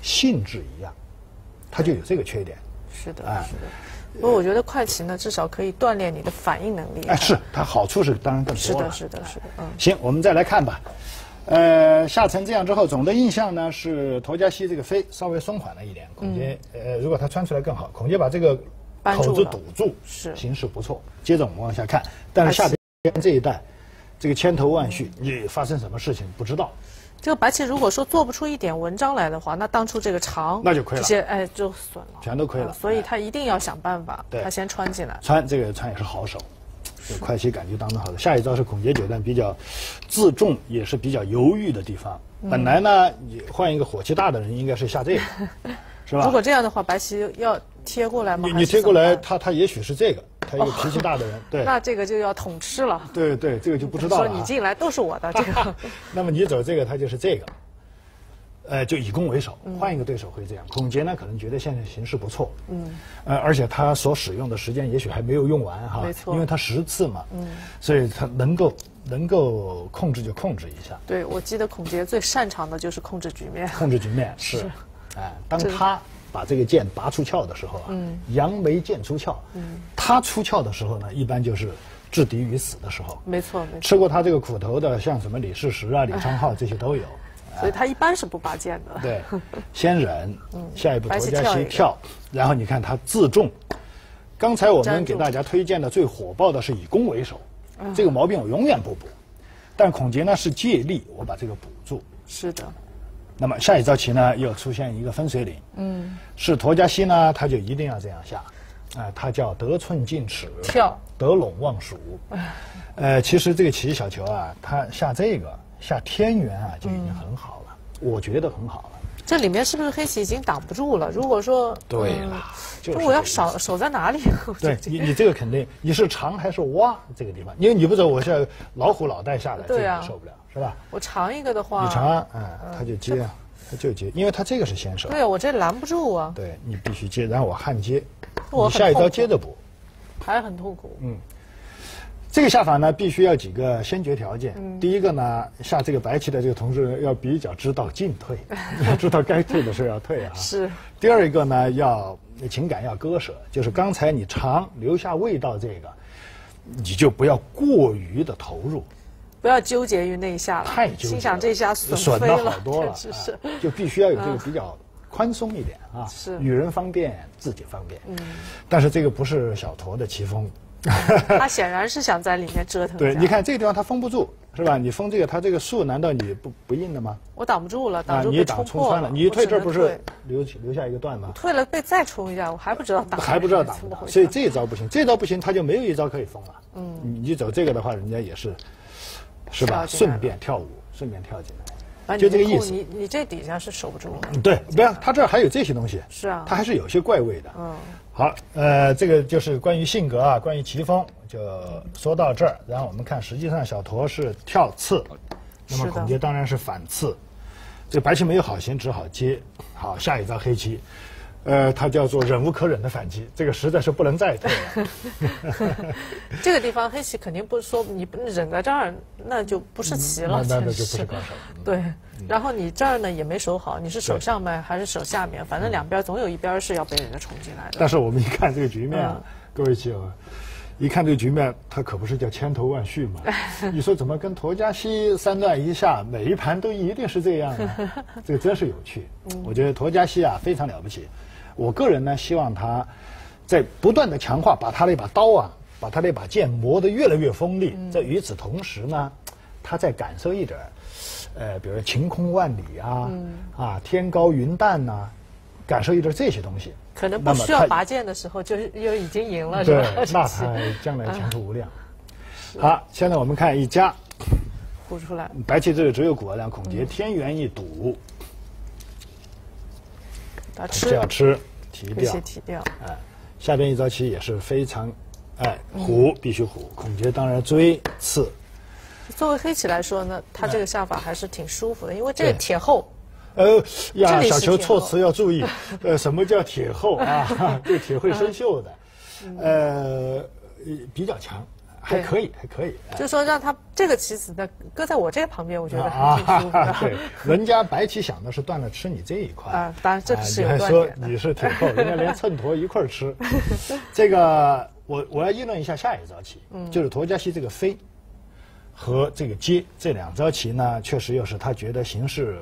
性质一样，它就有这个缺点。是的，哎是的。不过我觉得快棋呢，至少可以锻炼你的反应能力。哎，是它好处是当然更多是的，是的，是的。嗯，行，我们再来看吧。呃，下沉这样之后，总的印象呢是佗家西这个飞稍微松缓了一点，孔杰呃，如果他穿出来更好，孔杰把这个口子堵住，是形势不错。接着我们往下看，但是下边这一带，这个千头万绪，你发生什么事情不知道。这个白棋如果说做不出一点文章来的话，那当初这个长那就亏了，这些哎就损了，全都亏了。所以他一定要想办法，他先穿进来。穿这个穿也是好手。快棋感觉当中好的，下一招是孔杰九段比较自重，也是比较犹豫的地方。本来呢，你换一个火气大的人，应该是下这个，是吧？如果这样的话，白棋要贴过来吗？你你贴过来，他他也许是这个，他一个脾气大的人，对。那这个就要统吃了。对对，这个就不知道了。说你进来都是我的这个。那么你走这个，他就是这个。呃，就以攻为守，换一个对手会这样。孔杰呢，可能觉得现在形势不错，嗯，呃，而且他所使用的时间也许还没有用完哈，没错，因为他十次嘛，嗯，所以他能够能够控制就控制一下。对，我记得孔杰最擅长的就是控制局面，控制局面 是，哎，当他把这个剑拔出鞘的时候啊，嗯，扬眉剑出鞘，嗯，他出鞘的时候呢，一般就是置敌于死的时候，没错，没错。吃过他这个苦头的，像什么李世石啊、李昌镐这些都有。所以他一般是不拔剑的。对，先忍，下一步佗家西跳，然后你看他自重。刚才我们给大家推荐的最火爆的是以攻为守，这个毛病我永远不补。但孔杰呢是借力，我把这个补住。是的。那么下一招棋呢又出现一个分水岭。嗯。是陀家西呢，他就一定要这样下，啊，他叫得寸进尺，跳得陇望蜀。呃，其实这个棋小球啊，他下这个。下天元啊，就已经很好了，我觉得很好了。这里面是不是黑棋已经挡不住了？如果说对了，就我要守守在哪里？对你，你这个肯定你是长还是挖这个地方？因为你不走我现在老虎脑袋下来，这个受不了，是吧？我长一个的话，你长，嗯，他就接啊，他就接，因为他这个是先手。对啊，我这拦不住啊。对你必须接，然后我焊接，你下一刀接着补，还很痛苦。嗯。这个下法呢，必须要几个先决条件。第一个呢，下这个白棋的这个同志要比较知道进退，要知道该退的时候要退啊。是。第二一个呢，要情感要割舍，就是刚才你尝留下味道这个，你就不要过于的投入，不要纠结于那一下了。太纠结。心想这下损了好多了，是是。就必须要有这个比较宽松一点啊。是。与人方便，自己方便。嗯。但是这个不是小驼的棋风。他显然是想在里面折腾。对，你看这个地方他封不住，是吧？你封这个，他这个树难道你不不硬的吗？我挡不住了，挡住你挡冲穿了，你一退这不是留留下一个段吗？退了被再冲一下，我还不知道挡。还不知道挡不挡，所以这一招不行，这招不行，他就没有一招可以封了。嗯，你走这个的话，人家也是，是吧？顺便跳舞，顺便跳进来，就这个意思。你你这底下是守不住。对，不要，他这儿还有这些东西。是啊。他还是有些怪味的。嗯。好，呃，这个就是关于性格啊，关于棋风，就说到这儿。然后我们看，实际上小驼是跳刺，那么孔杰当然是反刺。这白棋没有好形，只好接。好，下一招黑棋，呃，它叫做忍无可忍的反击，这个实在是不能再退了。这个地方黑棋肯定不是说你忍在这儿，那就不是棋了，那那就不是高手。对，然后你这儿呢也没守好，你是守上面还是守下面？反正两边总有一边是要被人家冲进来的。但是我们一看这个局面，各位棋友，一看这个局面，它可不是叫千头万绪嘛？你说怎么跟陀家西三段一下，每一盘都一定是这样呢？这个真是有趣。我觉得陀家西啊非常了不起。我个人呢，希望他在不断的强化，把他那把刀啊，把他那把剑磨得越来越锋利。在与此同时呢，他在感受一点，呃，比如说晴空万里啊，啊，天高云淡呐，感受一点这些东西。可能不需要拔剑的时候，就又已经赢了，是吧？对，那他将来前途无量。好，现在我们看一家，补出来，白棋这里只有谷二两，孔杰天元一堵，吃要吃。提掉，提掉，哎，下边一招棋也是非常，哎，虎必须虎，孔雀当然追刺。作为黑棋来说呢，他这个下法还是挺舒服的，因为这个铁厚。呃呀，小球措辞要注意。呃，什么叫铁厚啊？这铁会生锈的，呃，比较强。还可以，还可以。就说让他这个棋子呢，搁在我这旁边，我觉得还挺舒服的。对，人家白棋想的是断了吃你这一块 啊，当然这是有断点的。你是挺厚，人家连秤砣一块吃。这个我我要议论一下下一招棋，就是沱嘉西这个飞和这个接这两招棋呢，确实又是他觉得形势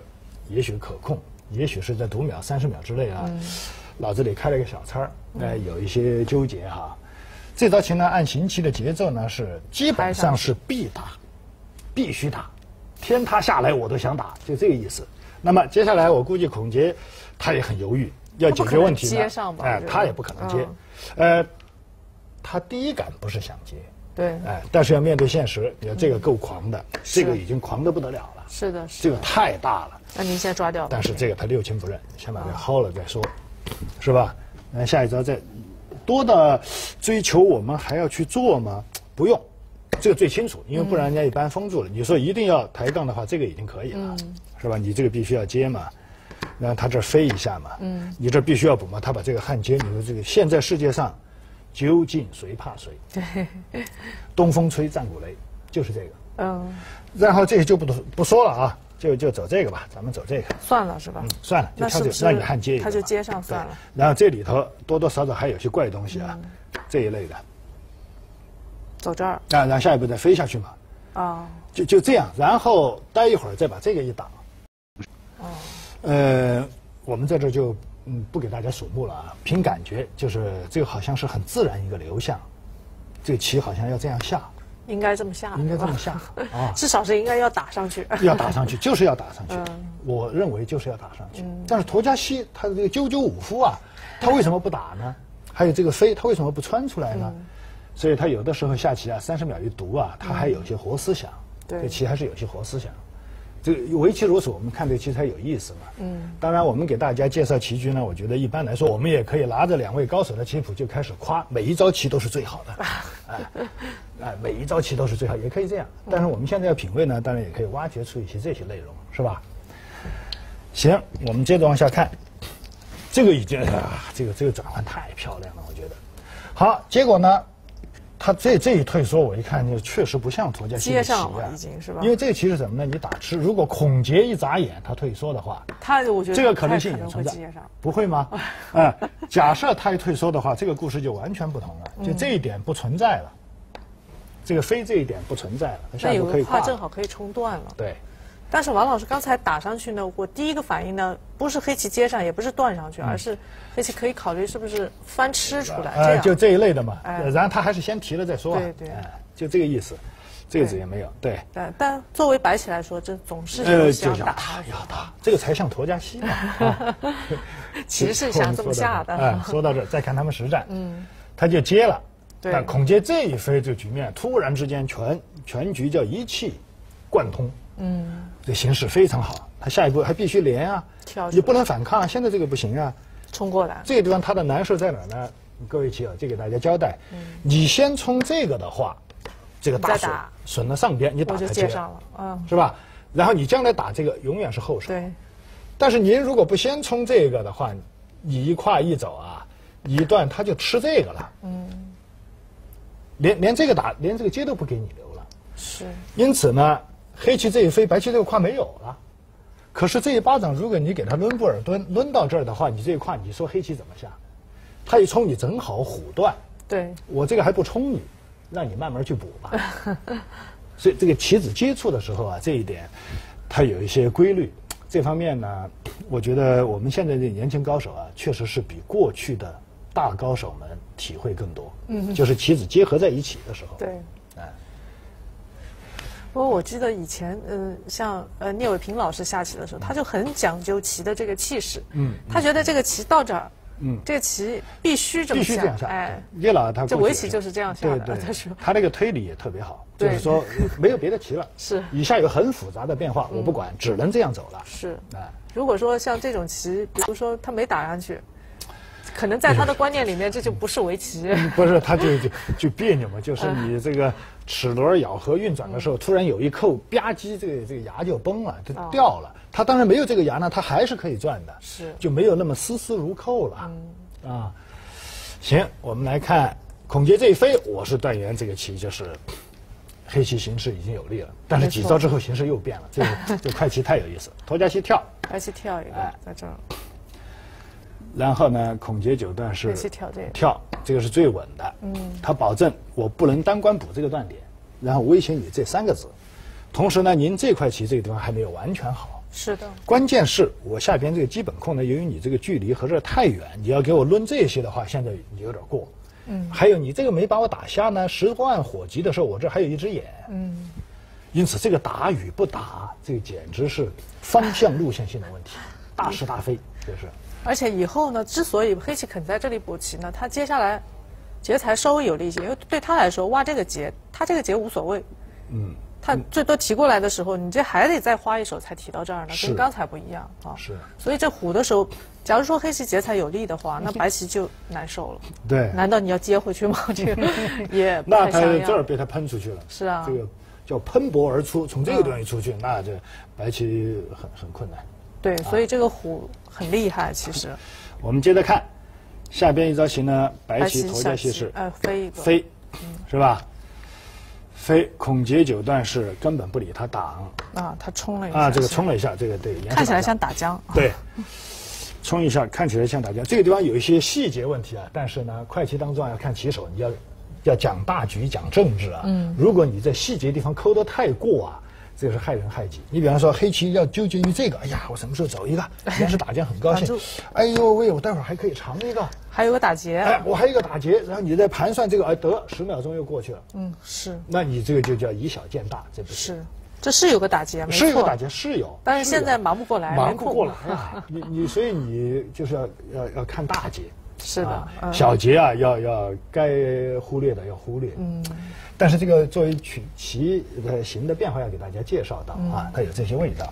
也许可控，也许是在读秒三十秒之内啊，脑子里开了个小差儿，哎，有一些纠结哈。这招棋呢，按行棋的节奏呢，是基本上是必打，必须打，天塌下来我都想打，就这个意思。那么接下来我估计孔杰他也很犹豫，要解决问题呢，哎，他也不可能接，呃，他第一感不是想接，对，哎，但是要面对现实，你看这个够狂的，这个已经狂的不得了了，是的是，这个太大了。那您先抓掉。但是这个他六亲不认，先把这薅了再说，是吧？那下一招再。多的追求，我们还要去做吗？不用，这个最清楚，因为不然人家一般封住了。你说一定要抬杠的话，这个已经可以了，是吧？你这个必须要接嘛，那他这飞一下嘛，你这必须要补嘛。他把这个焊接，你说这个现在世界上究竟谁怕谁？对，东风吹，战鼓擂，就是这个。嗯，然后这些就不不说了啊。就就走这个吧，咱们走这个算了是吧？嗯，算了，就他就让你汉接一个，他就接上算了。然后这里头多多少少还有些怪东西啊，这一类的。走这儿啊，然后下一步再飞下去嘛。啊，就就这样，然后待一会儿再把这个一打。哦。呃，我们在这就嗯不给大家数目了啊，凭感觉就是这个好像是很自然一个流向，这个棋好像要这样下。应该这么下，应该这么下啊，至少是应该要打上去，要打上去，就是要打上去。我认为就是要打上去。但是陀加西他的这个赳赳武夫啊，他为什么不打呢？还有这个飞，他为什么不穿出来呢？所以他有的时候下棋啊，三十秒一读啊，他还有些活思想，这棋还是有些活思想。这个围棋如此，我们看这棋才有意思嘛。嗯。当然，我们给大家介绍棋局呢，我觉得一般来说，我们也可以拿着两位高手的棋谱就开始夸，每一招棋都是最好的。哎，哎，每一招棋都是最好，也可以这样。但是我们现在要品味呢，当然也可以挖掘出一些这些内容，是吧？行，我们接着往下看，这个已经啊，这个这个转换太漂亮了，我觉得。好，结果呢？他这这一退缩，我一看就确实不像沱嘉西的棋啊，已经是吧？因为这个棋是什么呢？你打吃，如果孔杰一眨眼，他退缩的话，他我觉得这个可能性也存在，不会吗？嗯，假设他一退缩的话，这个故事就完全不同了，就这一点不存在了，这个非这一点不存在了，那有个话正好可以冲断了，对。但是王老师刚才打上去呢，我第一个反应呢，不是黑棋接上，也不是断上去，而是黑棋可以考虑是不是翻吃出来，这样就这一类的嘛。哎然后他还是先提了再说，对对，就这个意思，这个子也没有。对，但但作为白棋来说，这总是想打，要打，这个才像陀家西嘛。其实是想这么下的。哎，说到这，再看他们实战，嗯，他就接了，但孔接这一飞，这局面突然之间全全局叫一气贯通。嗯。这形势非常好，他下一步还必须连啊，你不能反抗，现在这个不行啊，冲过来。这个地方他的难受在哪呢？各位棋友，就给大家交代，你先冲这个的话，这个大损损了上边，你打他接上了，嗯，是吧？然后你将来打这个永远是后手。对。但是您如果不先冲这个的话，你一跨一走啊，一段他就吃这个了。嗯。连连这个打，连这个街都不给你留了。是。因此呢，黑棋这一飞，白棋这个跨没有了。可是这一巴掌，如果你给他抡布尔蹲抡到这儿的话，你这一跨，你说黑棋怎么下？他一冲你正好虎断。对。我这个还不冲你，让你慢慢去补吧。所以这个棋子接触的时候啊，这一点，它有一些规律。这方面呢，我觉得我们现在的年轻高手啊，确实是比过去的大高手们体会更多。嗯，就是棋子结合在一起的时候。对。哎。不过我记得以前，嗯，像呃聂卫平老师下棋的时候，他就很讲究棋的这个气势。嗯。他觉得这个棋到这儿。嗯，这个棋必须这么下，哎，聂老他这围棋就是这样下的。他说他那个推理也特别好，就是说没有别的棋了，是以下有很复杂的变化，我不管，只能这样走了。是，哎，如果说像这种棋，比如说他没打上去。可能在他的观念里面，这就不是围棋。不是，他就就就别扭嘛，就是你这个齿轮咬合运转的时候，突然有一扣吧唧，这个这个牙就崩了，就掉了。他当然没有这个牙呢，他还是可以转的，是就没有那么丝丝如扣了。啊，行，我们来看孔杰这一飞，我是断言这个棋就是黑棋形势已经有利了，但是几招之后形势又变了。这个 这快棋太有意思，头家棋跳，白棋跳一个，在这儿。然后呢，孔杰九段是跳这个，跳这个是最稳的。嗯，他保证我不能单关补这个断点，然后威胁你这三个子。同时呢，您这块棋这个地方还没有完全好。是的。关键是我下边这个基本控呢，由于你这个距离和这太远，你要给我抡这些的话，现在你有点过。嗯。还有你这个没把我打瞎呢，十万火急的时候，我这还有一只眼。嗯。因此，这个打与不打，这个简直是方向路线性的问题，大是大非，这是。而且以后呢，之所以黑棋肯在这里补棋呢，他接下来劫财稍微有利一些，因为对他来说挖这个劫，他这个劫无所谓。嗯。他最多提过来的时候，你这还得再花一手才提到这儿呢，跟刚才不一样啊。是。所以这虎的时候，假如说黑棋劫财有利的话，那白棋就难受了。对。难道你要接回去吗？这个 也那他这儿被他喷出去了。是啊。这个叫喷薄而出，从这个地方一出去，那这白棋很很困难。对，所以这个虎。很厉害，其实。我们接着看，下边一招棋呢，白棋头家戏是呃飞一个飞，是吧？飞孔杰九段是根本不理他挡啊，他冲了一下啊，这个冲了一下，这个对，看起来像打僵。对，冲一下看起来像打僵，这个地方有一些细节问题啊，但是呢，快棋当中要看棋手，你要要讲大局、讲政治啊。嗯。如果你在细节地方抠得太过啊。这是害人害己。你比方说，黑棋要纠结于这个，哎呀，我什么时候走一个？先是打劫很高兴，哎呦喂，我待会儿还可以长一个，还有个打劫，哎，我还有一个打劫，然后你再盘算这个，哎，得十秒钟又过去了。嗯，是。那你这个就叫以小见大，这不是？是这是有个打劫，是有打劫，是有。但是现在忙不过来，忙不过来。你你，所以你就是要要要看大劫。是的，小劫啊，要要该忽略的要忽略。嗯，但是这个作为曲棋的形的变化，要给大家介绍到啊，它有这些味道。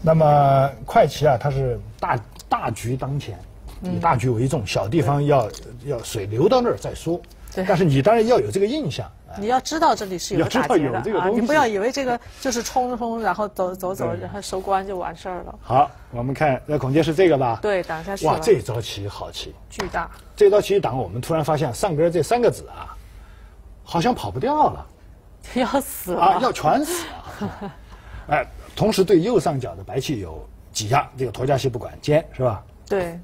那么快棋啊，它是大大局当前，以大局为重，小地方要要水流到那儿再说。但是你当然要有这个印象。你要知道这里是有大劫的啊！你不要以为这个就是冲冲，然后走走走，然后收官就完事儿了。好，我们看那孔杰是这个吧？对，挡下去哇，这招棋好棋，巨大。这招棋一挡，我们突然发现上边这三个子啊，好像跑不掉了，要死啊！要全死啊！哎，同时对右上角的白棋有挤压，这个驼家棋不管尖是吧？对，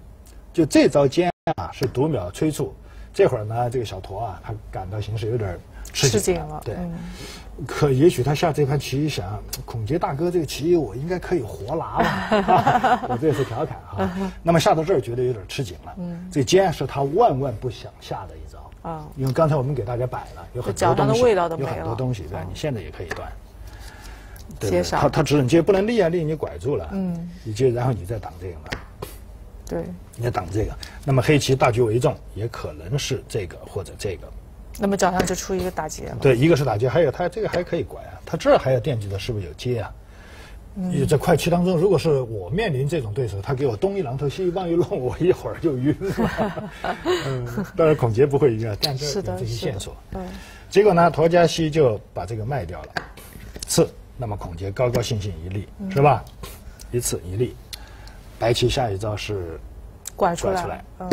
就这招尖啊，是读秒催促。这会儿呢，这个小驼啊，他感到形势有点。吃紧了，对。可也许他下这盘棋想，孔杰大哥这个棋我应该可以活拿了。我这是调侃啊。那么下到这儿觉得有点吃紧了。嗯。这尖是他万万不想下的一招啊。因为刚才我们给大家摆了，有很多东西，有很多东西，对吧？你现在也可以断。接上。他他只能接，不能立啊立，你拐住了。嗯。你接，然后你再挡这个嘛。对。你要挡这个，那么黑棋大局为重，也可能是这个或者这个。那么脚上就出一个打劫了。对，一个是打劫，还有他这个还可以拐啊，他这儿还要惦记的是不是有接啊？你在快棋当中，如果是我面临这种对手，他给我东一榔头西一棒一弄，我一会儿就晕了。嗯，当然孔杰不会晕啊，但这有这些线索。嗯。结果呢，陀家西就把这个卖掉了，次，那么孔杰高高兴兴一立，是吧？一次一立，白棋下一招是拐出来，出来嗯，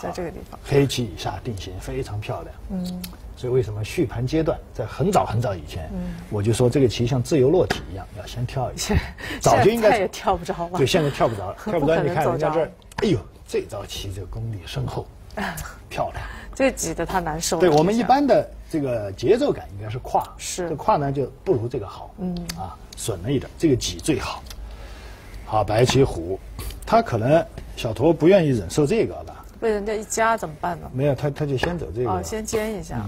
在这个地方，黑棋以下定型非常漂亮。嗯，所以为什么续盘阶段在很早很早以前，我就说这个棋像自由落体一样，要先跳一下，早就应该也跳不着了对，现在跳不着了，跳不着。你看人家这儿，哎呦，这招棋这功力深厚，漂亮。这挤得他难受。对我们一般的这个节奏感应该是跨，是这跨呢就不如这个好，嗯啊损了一点，这个挤最好。好，白棋虎，他可能小驼不愿意忍受这个吧？被人家一夹怎么办呢？没有，他他就先走这个，哦，先煎一下。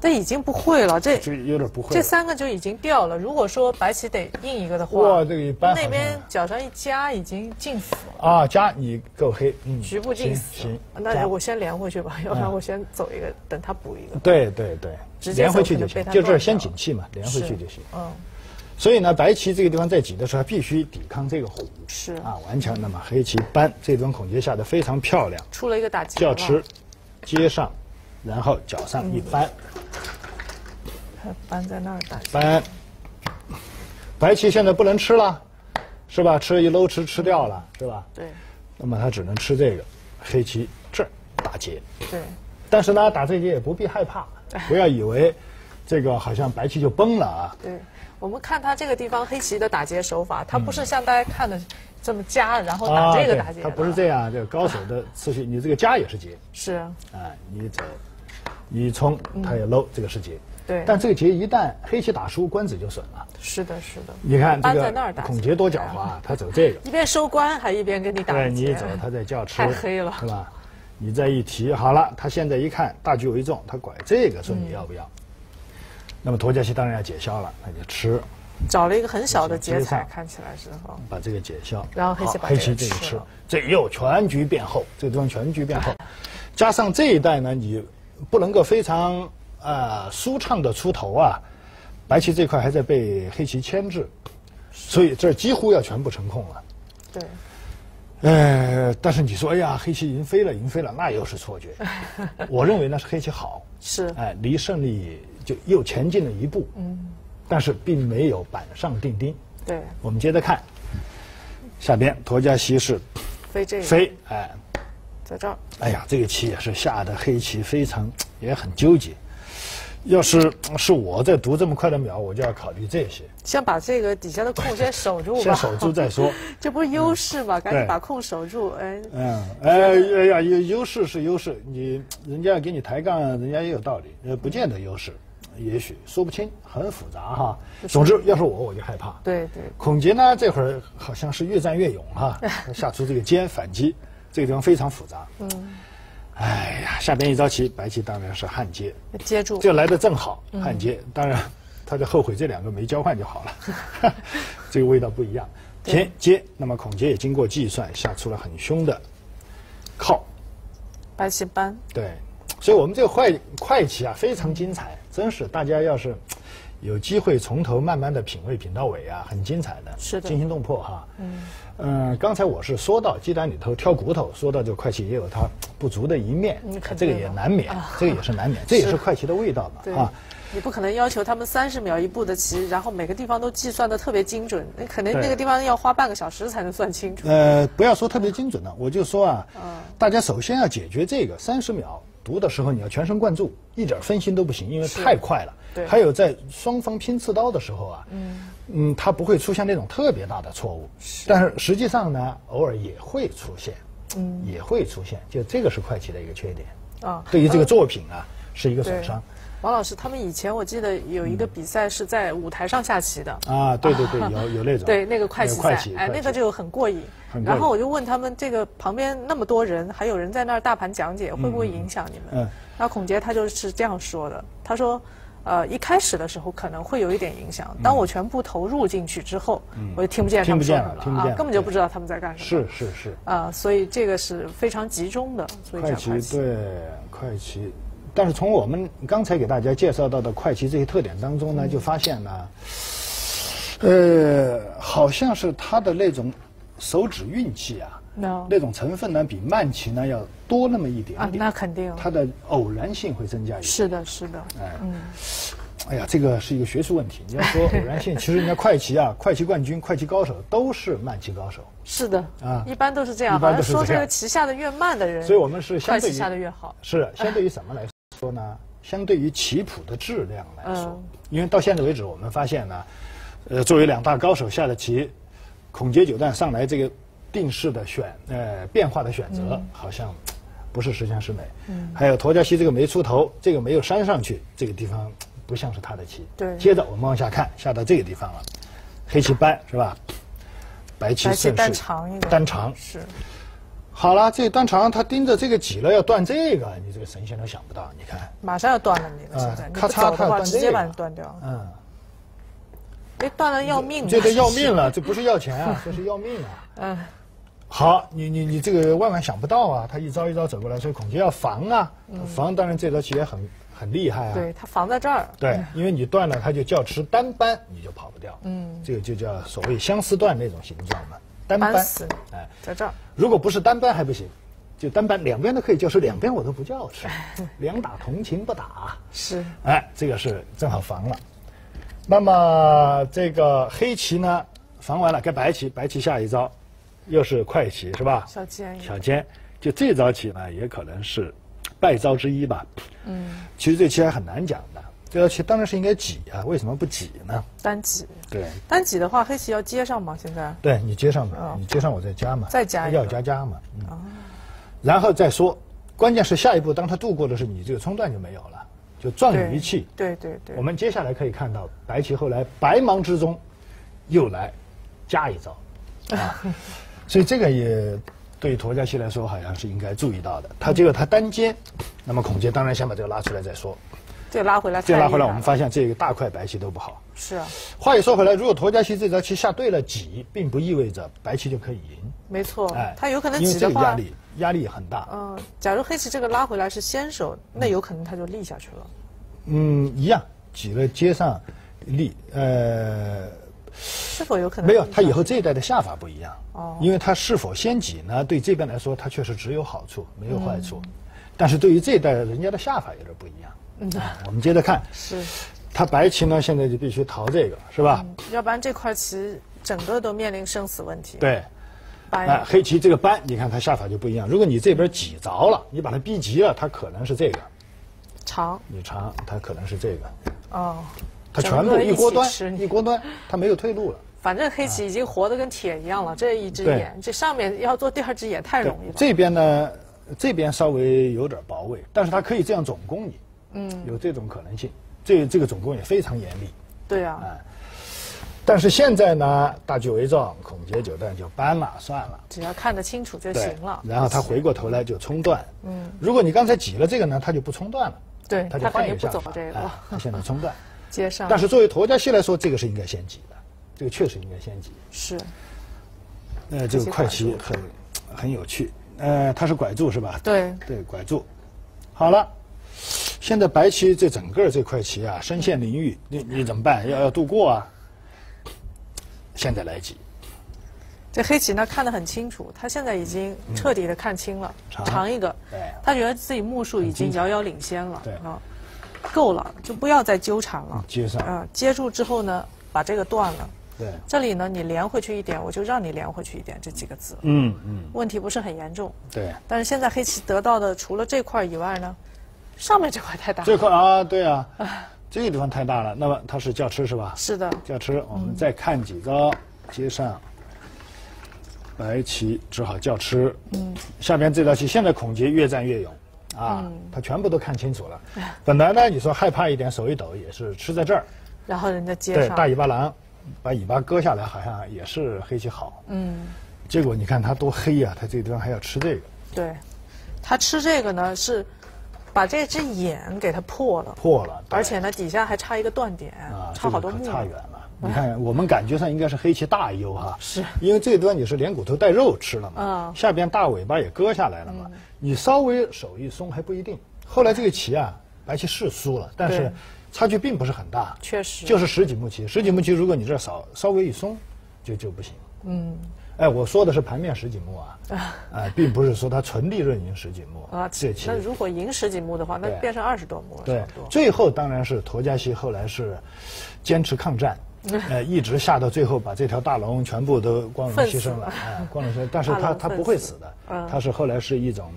这已经不会了，这这有点不会这。三个就已经掉了。如果说白棋得硬一个的话，哇这个一般那边脚上一夹，已经进死了，啊，夹你够黑，嗯，局部进死行。行，那我先连回去吧，要不然我先走一个，等他补一个。对对对，直接连回去就行，就这先紧气嘛，连回去就行。嗯，所以呢，白棋这个地方在挤的时候，必须抵抗这个虎，是啊，顽强。那么黑棋扳，这段孔雀下的非常漂亮，出了一个打结了叫吃，接上，然后脚上一扳，他搬在那儿打结。扳。白棋现在不能吃了，是吧？吃一搂吃吃掉了，是吧？对那么他只能吃这个，黑棋这儿打劫。对，但是呢，打这劫也不必害怕，不要以为这个好像白棋就崩了啊。对，我们看他这个地方黑棋的打劫手法，他不是像大家看的这么夹，然后打这个打结的、它不是这样，这个高手的次序，你这个夹也是劫，是，啊，你走，你冲，他也搂，这个是结。嗯对但这个劫一旦黑棋打输，官子就损了。是的，是的。你看这搬在那儿打结个孔杰多狡猾啊，他走这个，一边收官还一边跟你打对。你一走他在叫吃，太黑了是吧？你再一提，好了，他现在一看大局为重，他拐这个说你要不要？那么驼家棋当然要解消了，那就吃，找了一个很小的劫财看起来是哈。把这个解消。然后黑棋把黑棋这个吃这又全局变厚，这个地方全局变厚，加上这一带呢，你不能够非常呃舒畅的出头啊，白棋这块还在被黑棋牵制，所以这几乎要全部成控了。对，呃，但是你说，哎呀，黑棋赢飞了，赢飞了，那又是错觉。我认为那是黑棋好，是哎，离胜利就又前进了一步，嗯，但是并没有板上钉钉。对，我们接着看，下边陀加西是飞这个飞，哎，在这儿，哎呀，这个棋也是下的黑棋非常也很纠结。要是是我在读这么快的秒，我就要考虑这些，先把这个底下的空先守住吧。先守住再说。这不是优势吗？赶紧把空守住。哎，嗯，哎哎呀，优优势是优势，你人家给你抬杠，人家也有道理，呃，不见得优势，也许说不清，很复杂哈。总之，要是我，我就害怕。对对，孔杰呢，这会儿好像是越战越勇哈，下出这个尖反击，这个地方非常复杂。嗯，哎呀，下边一招棋，白棋当然是焊接，接住。这来的正好，焊接。当然，他就后悔这两个没交换就好了，这个味道不一样。田接，那么孔杰也经过计算，下出了很凶的靠。白棋搬，对，所以我们这个快快棋啊非常精彩，真是大家要是有机会从头慢慢的品味品到尾啊，很精彩的，是的惊心动魄哈。嗯，嗯，刚才我是说到鸡蛋里头挑骨头，说到这个快棋也有它不足的一面嗯，这个也难免，这个也是难免，这也是快棋的味道对嘛啊。你不可能要求他们三十秒一步的棋，然后每个地方都计算的特别精准，那可能那个地方要花半个小时才能算清楚。呃，不要说特别精准了，我就说啊，嗯大家首先要解决这个三十秒读的时候，你要全神贯注，一点分心都不行，因为太快了。对还有在双方拼刺刀的时候啊，嗯嗯它不会出现那种特别大的错误，但是实际上呢，偶尔也会出现，嗯，也会出现，就这个是快棋的一个缺点。啊，对于这个作品啊，是一个损伤。王老师，他们以前我记得有一个比赛是在舞台上下棋的，啊，对对对，有有那种对，那个快棋赛，哎，那个就很过瘾。然后我就问他们，这个旁边那么多人，还有人在那儿大盘讲解，会不会影响你们？嗯然后孔杰他就是这样说的，他说。呃，一开始的时候可能会有一点影响，当我全部投入进去之后，我就听不见他们说什么啊了听不见，了根本就不知道他们在干什么。是是是。啊，所以这个是非常集中的，所以快。棋对快棋，但是从我们刚才给大家介绍到的快棋这些特点当中呢，就发现呢，呃，好像是他的那种手指运气啊，No 那种成分呢，比慢棋呢要多那么一点啊，那肯定它的偶然性会增加一点。是的，是的，哎，嗯哎呀，这个是一个学术问题。你要说 偶然性，其实人家快棋啊，快棋冠军、快棋高手都是慢棋高手。是的，啊，一般都是这样。好像说这个棋下的越慢的人，所以我们是相对于下的越好。是相对于什么来说呢？相对于棋谱的质量来说，因为到现在为止，我们发现呢，呃，作为两大高手下的棋，孔杰九段上来这个定式的选呃变化的选择，好像不是十全十美。嗯。还有陀家西这个没出头，这个没有扇上去，这个地方 不像是他的棋。对。接着我们往下看，下到这个地方了，黑棋扳是吧？白棋顺势。单长一个。单长。是。好了，这断长他盯着这个挤了，要断这个，你这个神仙都想不到。你看，马上要断了，你现在咔嚓，他断直接把你断掉。嗯，哎，断了要命。这个要命了，这不是要钱啊，这是要命啊。嗯，好，你你你这个万万想不到啊，他一招一招走过来，所以孔雀要防啊，防。当然这招棋也很很厉害啊。对他防在这儿。对，因为你断了，他就叫吃单扳，你就跑不掉。嗯，这个就叫所谓相思断那种形状嘛。单班，哎，在这儿。如果不是单班还不行，就单班两边都可以叫是，两边我都不叫吃，两打同情不打。是，哎，这个是正好防了。那么这个黑棋呢，防完了，该白棋，白棋下一招，又是快棋是吧？小尖。小尖，就这招棋呢，也可能是败招之一吧。嗯。其实这棋还很难讲的。这道棋当然是应该挤啊，为什么不挤呢？单挤。对。单挤的话，黑棋要接上吗？现在？对你接上嘛，你接上我再加嘛。再加。要加加嘛。哦。然后再说，关键是下一步，当他渡过的时候你这个冲断就没有了，就撞你一气。对对对。我们接下来可以看到，白棋后来白忙之中，又来加一招，啊，所以这个也对陀家西来说好像是应该注意到的。他结果他单接，那么孔杰当然先把这个拉出来再说。这拉回来，这拉回来，我们发现这个大块白棋都不好。是啊。话又说回来，如果陀家棋这招棋下对了挤，并不意味着白棋就可以赢。没错。哎，他有可能挤的话，压力压力很大。嗯，假如黑棋这个拉回来是先手，那有可能他就立下去了。嗯，一样，挤了接上立，呃，是否有可能？没有，他以后这一代的下法不一样。哦。因为他是否先挤呢？对这边来说，他确实只有好处，没有坏处。但是对于这一代人家的下法有点不一样。嗯，我们接着看，是，他白棋呢，现在就必须逃这个，是吧？要不然这块棋整个都面临生死问题。对，白黑棋这个扳，你看他下法就不一样。如果你这边挤着了，你把它逼急了，它可能是这个长，你长，它可能是这个哦，它全部一锅端，一锅端，它没有退路了。反正黑棋已经活得跟铁一样了，这一只眼，这上面要做第二只眼太容易了。这边呢，这边稍微有点薄位，但是它可以这样总攻你。嗯，有这种可能性，这这个总攻也非常严厉。对啊。但是现在呢，大局为重，孔杰九段就搬了，算了。只要看得清楚就行了。然后他回过头来就冲断。嗯。如果你刚才挤了这个呢，他就不冲断了。对。他就换一个下法。他现在冲断。接上。但是作为陀家西来说，这个是应该先挤的，这个确实应该先挤。是。呃，这个快棋很很有趣。呃，它是拐柱是吧？对。对，拐柱。好了。现在白棋这整个这块棋啊，身陷囹圄，你你怎么办？要要度过啊！现在来急。这黑棋呢看得很清楚，他现在已经彻底的看清了，长一个，他觉得自己目数已经遥遥领先了，啊，够了，就不要再纠缠了。接上。啊，接住之后呢，把这个断了。对。这里呢，你连回去一点，我就让你连回去一点，这几个字。嗯嗯。问题不是很严重。对。但是现在黑棋得到的除了这块以外呢？上面这块太大，这块啊，对啊，这个地方太大了。那么它是叫吃是吧？是的，叫吃。我们再看几招，接上白棋只好叫吃。嗯，下边这道棋现在孔杰越战越勇啊，他全部都看清楚了。本来呢，你说害怕一点，手一抖也是吃在这儿。然后人家接上，对大尾巴狼，把尾巴割下来，好像也是黑棋好。嗯，结果你看他多黑呀，他这个地方还要吃这个。对，他吃这个呢是。把这只眼给它破了，破了，而且呢，底下还差一个断点，差好多目，差远了。你看，我们感觉上应该是黑棋大优哈，是因为这端你是连骨头带肉吃了嘛，啊下边大尾巴也割下来了嘛，你稍微手一松还不一定。后来这个棋啊，白棋是输了，但是差距并不是很大，确实，就是十几目棋，十几目棋，如果你这少稍微一松，就就不行。嗯，哎，我说的是盘面十几目啊，哎，并不是说它纯利润赢十几目啊。这那如果赢十几目的话，那变成二十多目了。对，最后当然是沱嘉锡后来是坚持抗战，呃，一直下到最后，把这条大龙全部都光荣牺牲了，哎，光荣牺牲。但是他他不会死的，他是后来是一种。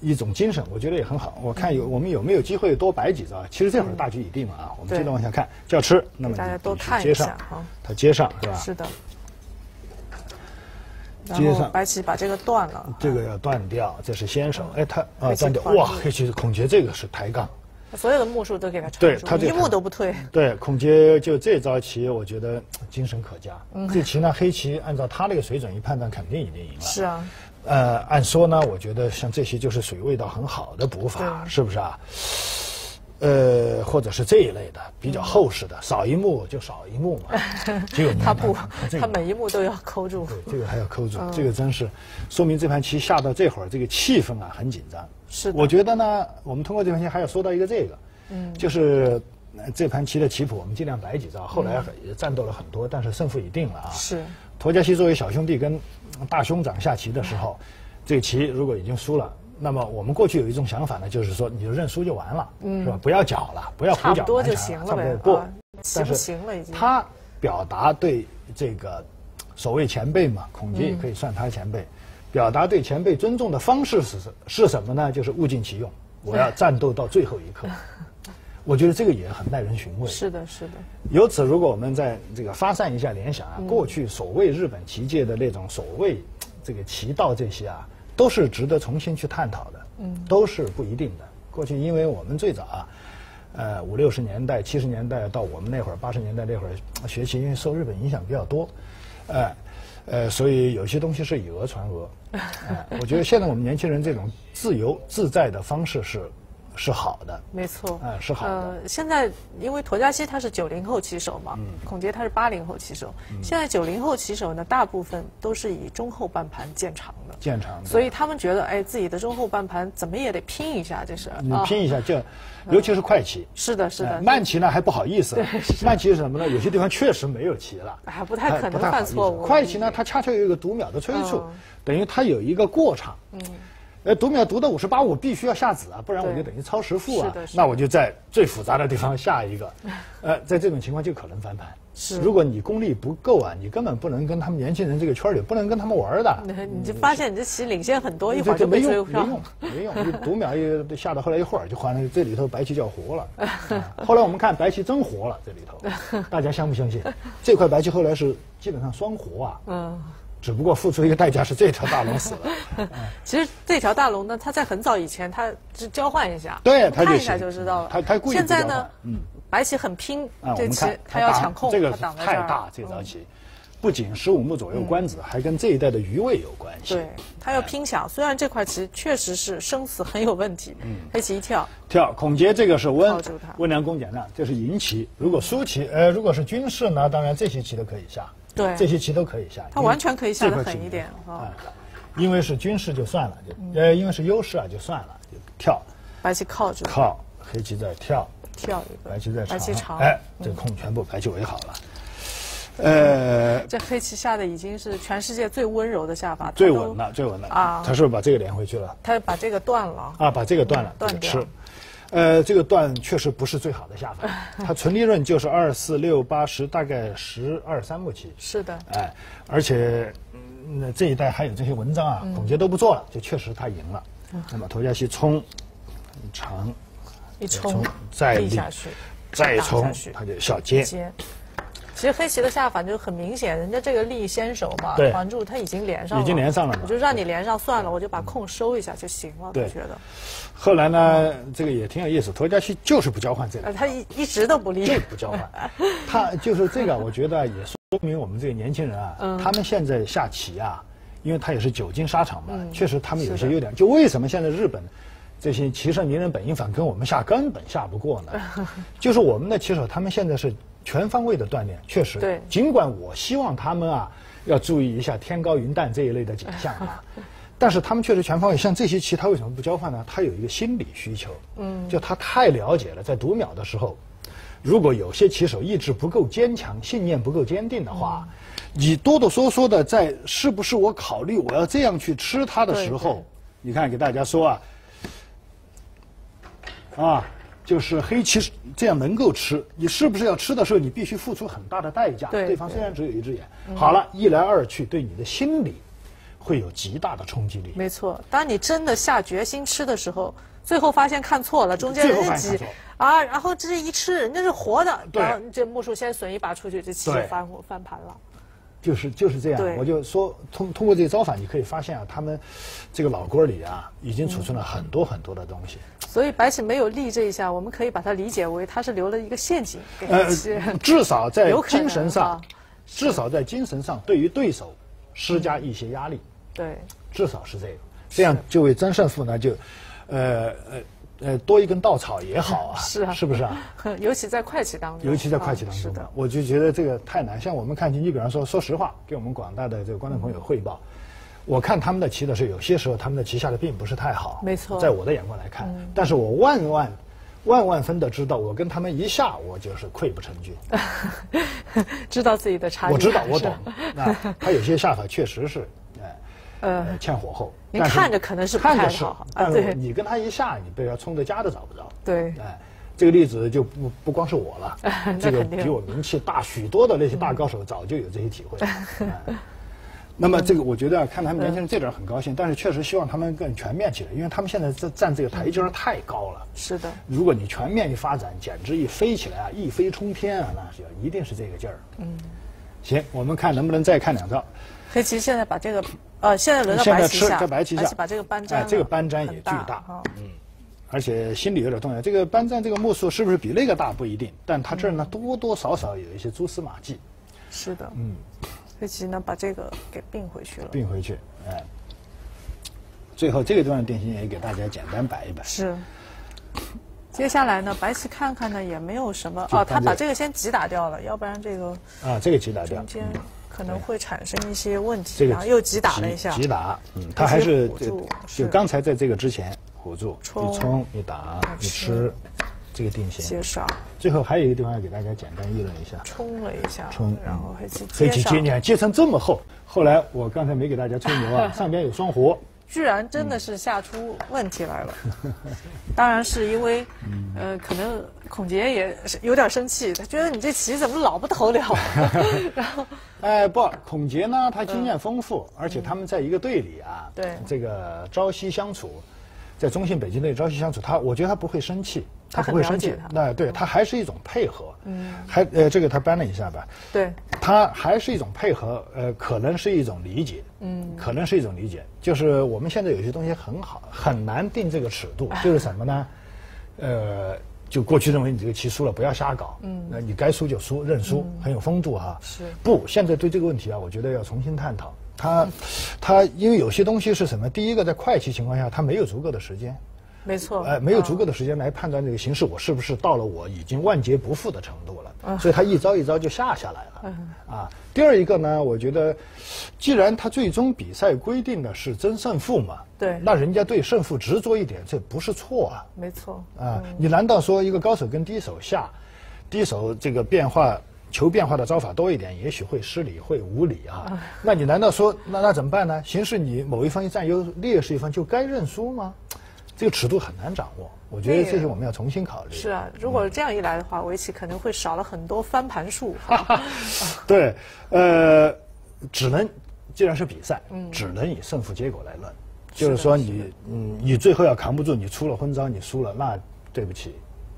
一种精神，我觉得也很好。我看有我们有没有机会多摆几招？其实这会儿大局已定了啊，我们接着往下看，就要吃，那么大家多看一下哈。他接上是吧？是的。接上白棋把这个断了，这个要断掉，这是先手。哎，他啊断掉，哇，黑棋孔杰这个是抬杠，所有的目数都给他对他一目都不退。对，孔杰就这招棋，我觉得精神可嘉。这棋呢，黑棋按照他那个水准一判断，肯定已经赢了。是啊。呃，按说呢，我觉得像这些就是属于味道很好的补法，是不是啊？呃，或者是这一类的比较厚实的，少一幕就少一幕嘛。这个他不，他每一幕都要抠住。对，这个还要抠住，这个真是说明这盘棋下到这会儿，这个气氛啊很紧张。是。我觉得呢，我们通过这盘棋还要说到一个这个，嗯，就是这盘棋的棋谱，我们尽量摆几招。后来也战斗了很多，但是胜负已定了啊。是。沱嘉锡作为小兄弟跟大兄长下棋的时候，这个棋如果已经输了，那么我们过去有一种想法呢，就是说你就认输就完了，是吧？不要搅了，不要胡搅蛮缠，差不多不，但是他表达对这个所谓前辈嘛，孔杰也可以算他前辈，表达对前辈尊重的方式是是什么呢？就是物尽其用，我要战斗到最后一刻。我觉得这个也很耐人寻味。是的，是的。由此，如果我们在这个发散一下联想啊，过去所谓日本棋界的那种所谓这个棋道这些啊，都是值得重新去探讨的。嗯，都是不一定的。过去，因为我们最早啊，呃，五六十年代、七十年代到我们那会儿八十年代那会儿学习，因为受日本影响比较多，呃，呃，所以有些东西是以讹传讹。我觉得现在我们年轻人这种自由自在的方式是。是好的，没错，嗯，是好的。呃，现在因为陀嘉锡他是九零后棋手嘛，孔杰他是八零后棋手。现在九零后棋手呢，大部分都是以中后半盘见长的，见长的。所以他们觉得，哎，自己的中后半盘怎么也得拼一下，这是。你拼一下，就尤其是快棋。是的，是的。慢棋呢还不好意思，慢棋是什么呢？有些地方确实没有棋了，还不太可能犯错误。快棋呢，它恰恰有一个读秒的催促，等于它有一个过场。嗯。呃，读秒读到五十八，我必须要下子啊，不然我就等于超时负啊。那我就在最复杂的地方下一个，呃，在这种情况就可能翻盘。是，如果你功力不够啊，你根本不能跟他们年轻人这个圈里不能跟他们玩的。你就发现你这棋领先很多，一会儿就没用，没用，没用。读秒一下到后来一会儿就换了，这里头白棋就要活了。后来我们看白棋真活了，这里头，大家相不相信？这块白棋后来是基本上双活啊。嗯。只不过付出一个代价是这条大龙死了。其实这条大龙呢，它在很早以前，它是交换一下，对，看一下就知道了。他他故意现在呢，嗯，白棋很拼，这棋它要抢空，这个太大这张棋，不仅十五目左右官子，还跟这一代的余位有关系。对，他要拼抢。虽然这块棋确实是生死很有问题。嗯，黑棋一跳，跳孔杰这个是温温良恭俭让，这是赢棋。如果输棋，呃，如果是军事呢，当然这些棋都可以下。对，这些棋都可以下，他完全可以下的狠一点啊。因为是军事就算了，就呃，因为是优势啊，就算了，就跳。白棋靠着。靠，黑棋在跳。跳一个。白棋在长。白棋长。哎，这空全部白棋围好了。呃。这黑棋下的已经是全世界最温柔的下法。最稳了，最稳了啊！他是不是把这个连回去了？他把这个断了。啊，把这个断了，断掉。呃，这个段确实不是最好的下法，它纯利润就是二四六八十，大概十二三目棋。是的。哎，而且，那这一代还有这些文章啊，总结都不做了，就确实他赢了。那么，头家去冲，长，一冲再立下去，再冲，他就小接。其实黑棋的下法就很明显，人家这个立先手嘛，还住他已经连上了，已经连上了，我就让你连上算了，我就把空收一下就行了。对，觉得。后来呢，这个也挺有意思，沱嘉锡就是不交换这个，他一一直都不立，就不交换。他就是这个，我觉得也说明我们这个年轻人啊，他们现在下棋啊，因为他也是久经沙场嘛，确实他们有些优点。就为什么现在日本这些棋圣名人本因坊跟我们下根本下不过呢？就是我们的棋手，他们现在是。全方位的锻炼，确实。对。尽管我希望他们啊，要注意一下天高云淡这一类的景象啊，但是他们确实全方位。像这些棋，他为什么不交换呢？他有一个心理需求。嗯。就他太了解了，在读秒的时候，如果有些棋手意志不够坚强，信念不够坚定的话，你哆哆嗦嗦的在是不是我考虑我要这样去吃它的时候，你看给大家说啊，啊，就是黑棋这样能够吃，你是不是要吃的时候，你必须付出很大的代价。对，对方虽然只有一只眼，好了，一来二去，对你的心理会有极大的冲击力。没错，当你真的下决心吃的时候，最后发现看错了，中间人家挤啊，然后这一吃，人家是活的，然后这木薯先损一把出去，这棋就翻翻盘了。就是就是这样，我就说通通过这个招法，你可以发现啊，他们这个老锅里啊，已经储存了很多很多的东西。所以白起没有立这一下，我们可以把它理解为他是留了一个陷阱给黑棋。至少在精神上，至少在精神上对于对手施加一些压力。对，至少是这个，这样就为曾胜负呢就，呃呃。呃，多一根稻草也好啊，是啊，是不是啊？尤其在会计当中，尤其在会计当中，的，我就觉得这个太难。像我们看你比方说，说实话，给我们广大的这个观众朋友汇报，我看他们的棋的时候，有些时候他们的棋下的并不是太好，没错，在我的眼光来看，但是我万万万万分的知道，我跟他们一下，我就是溃不成军，知道自己的差距，我知道，我懂。那他有些下法确实是，哎，呃，欠火候。你看着可能是不太好，但是你跟他一下，你被他冲的家都找不着。对，哎，这个例子就不不光是我了，这个比我名气大许多的那些大高手早就有这些体会。那么这个我觉得看他们年轻人这点很高兴，但是确实希望他们更全面起来，因为他们现在在站这个台阶太高了。是的，如果你全面一发展，简直一飞起来啊，一飞冲天啊，那是一定是这个劲儿。嗯，行，我们看能不能再看两招。黑棋现在把这个。呃，现在轮到白棋下，白棋下，把这个斑粘，这个搬粘也巨大，嗯，而且心里有点动摇。这个班粘这个目数是不是比那个大不一定，但他这儿呢多多少少有一些蛛丝马迹。是的，嗯，黑棋呢把这个给并回去了，并回去，哎，最后这个地方定型也给大家简单摆一摆。是，接下来呢，白棋看看呢也没有什么，哦，他把这个先挤打掉了，要不然这个啊，这个挤打掉。可能会产生一些问题，然后又击打了一下。击打，嗯，他还是就就刚才在这个之前辅助，一冲一打一吃，这个定型。接上。最后还有一个地方要给大家简单议论一下。冲了一下。冲，然后黑棋黑棋接，你看接成这么厚。后来我刚才没给大家吹牛啊，上边有双活。居然真的是下出问题来了，当然是因为，呃，可能孔杰也有点生气，他觉得你这棋怎么老不投了？然后，哎，不，孔杰呢，他经验丰富，而且他们在一个队里啊，对，这个朝夕相处。在中信北京队朝夕相处，他我觉得他不会生气，他不会生气。那对他还是一种配合，嗯，还呃这个他搬了一下吧，对，他还是一种配合，呃，可能是一种理解，嗯，可能是一种理解。就是我们现在有些东西很好，很难定这个尺度，就是什么呢？呃，就过去认为你这个棋输了，不要瞎搞，嗯，那你该输就输，认输，很有风度哈。是不？现在对这个问题啊，我觉得要重新探讨。他，他因为有些东西是什么？第一个，在快棋情况下，他没有足够的时间，没错，呃，没有足够的时间来判断这个形势，我是不是到了我已经万劫不复的程度了？所以他一招一招就下下来了。啊，第二一个呢，我觉得，既然他最终比赛规定的是争胜负嘛，对，那人家对胜负执着一点，这不是错啊。没错。啊，你难道说一个高手跟低手下，低手这个变化？求变化的招法多一点，也许会失礼，会无礼啊。那你难道说那那怎么办呢？形势你某一方一占优劣势一方就该认输吗？这个尺度很难掌握。我觉得这是我们要重新考虑。是啊，如果这样一来的话，围棋可能会少了很多翻盘术。对，呃，只能既然是比赛，只能以胜负结果来论。就是说你嗯，你最后要扛不住，你出了昏招，你输了，那对不起。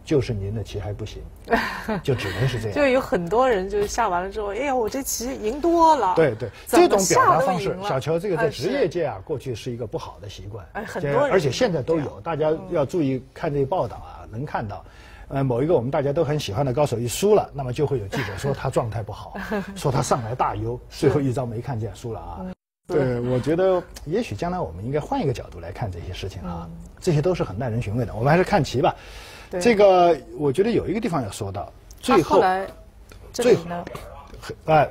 就是您的棋还不行，就只能是这样。就有很多人就是下完了之后，哎呀，我这棋赢多了。对对，这种表达方式，小乔这个在职业界啊，过去是一个不好的习惯。哎，很多，而且现在都有，大家要注意看这些报道啊，能看到，呃，某一个我们大家都很喜欢的高手一输了，那么就会有记者说他状态不好，说他上来大优，最后一招没看见输了啊。对，我觉得也许将来我们应该换一个角度来看这些事情啊，这些都是很耐人寻味的。我们还是看棋吧。这个我觉得有一个地方要说到，最后，最后呢，哎，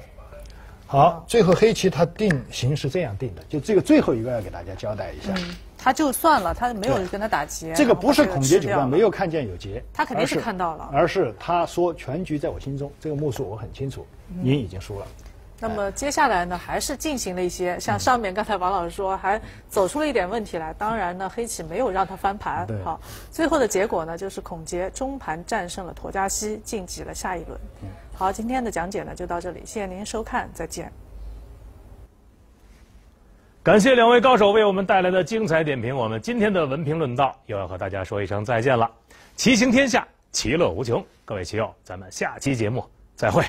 好，最后黑棋它定型是这样定的，就这个最后一个要给大家交代一下。他就算了，他没有跟他打劫。这个不是孔杰九段没有看见有劫，他肯定是看到了，而是他说全局在我心中，这个目数我很清楚，您已经输了。那么接下来呢，还是进行了一些像上面刚才王老师说，还走出了一点问题来。当然呢，黑棋没有让他翻盘。好，最后的结果呢，就是孔杰中盘战胜了陀加西，晋级了下一轮。好，今天的讲解呢就到这里，谢谢您收看，再见。感谢两位高手为我们带来的精彩点评。我们今天的文评论道又要和大家说一声再见了。棋行天下，其乐无穷。各位棋友，咱们下期节目再会。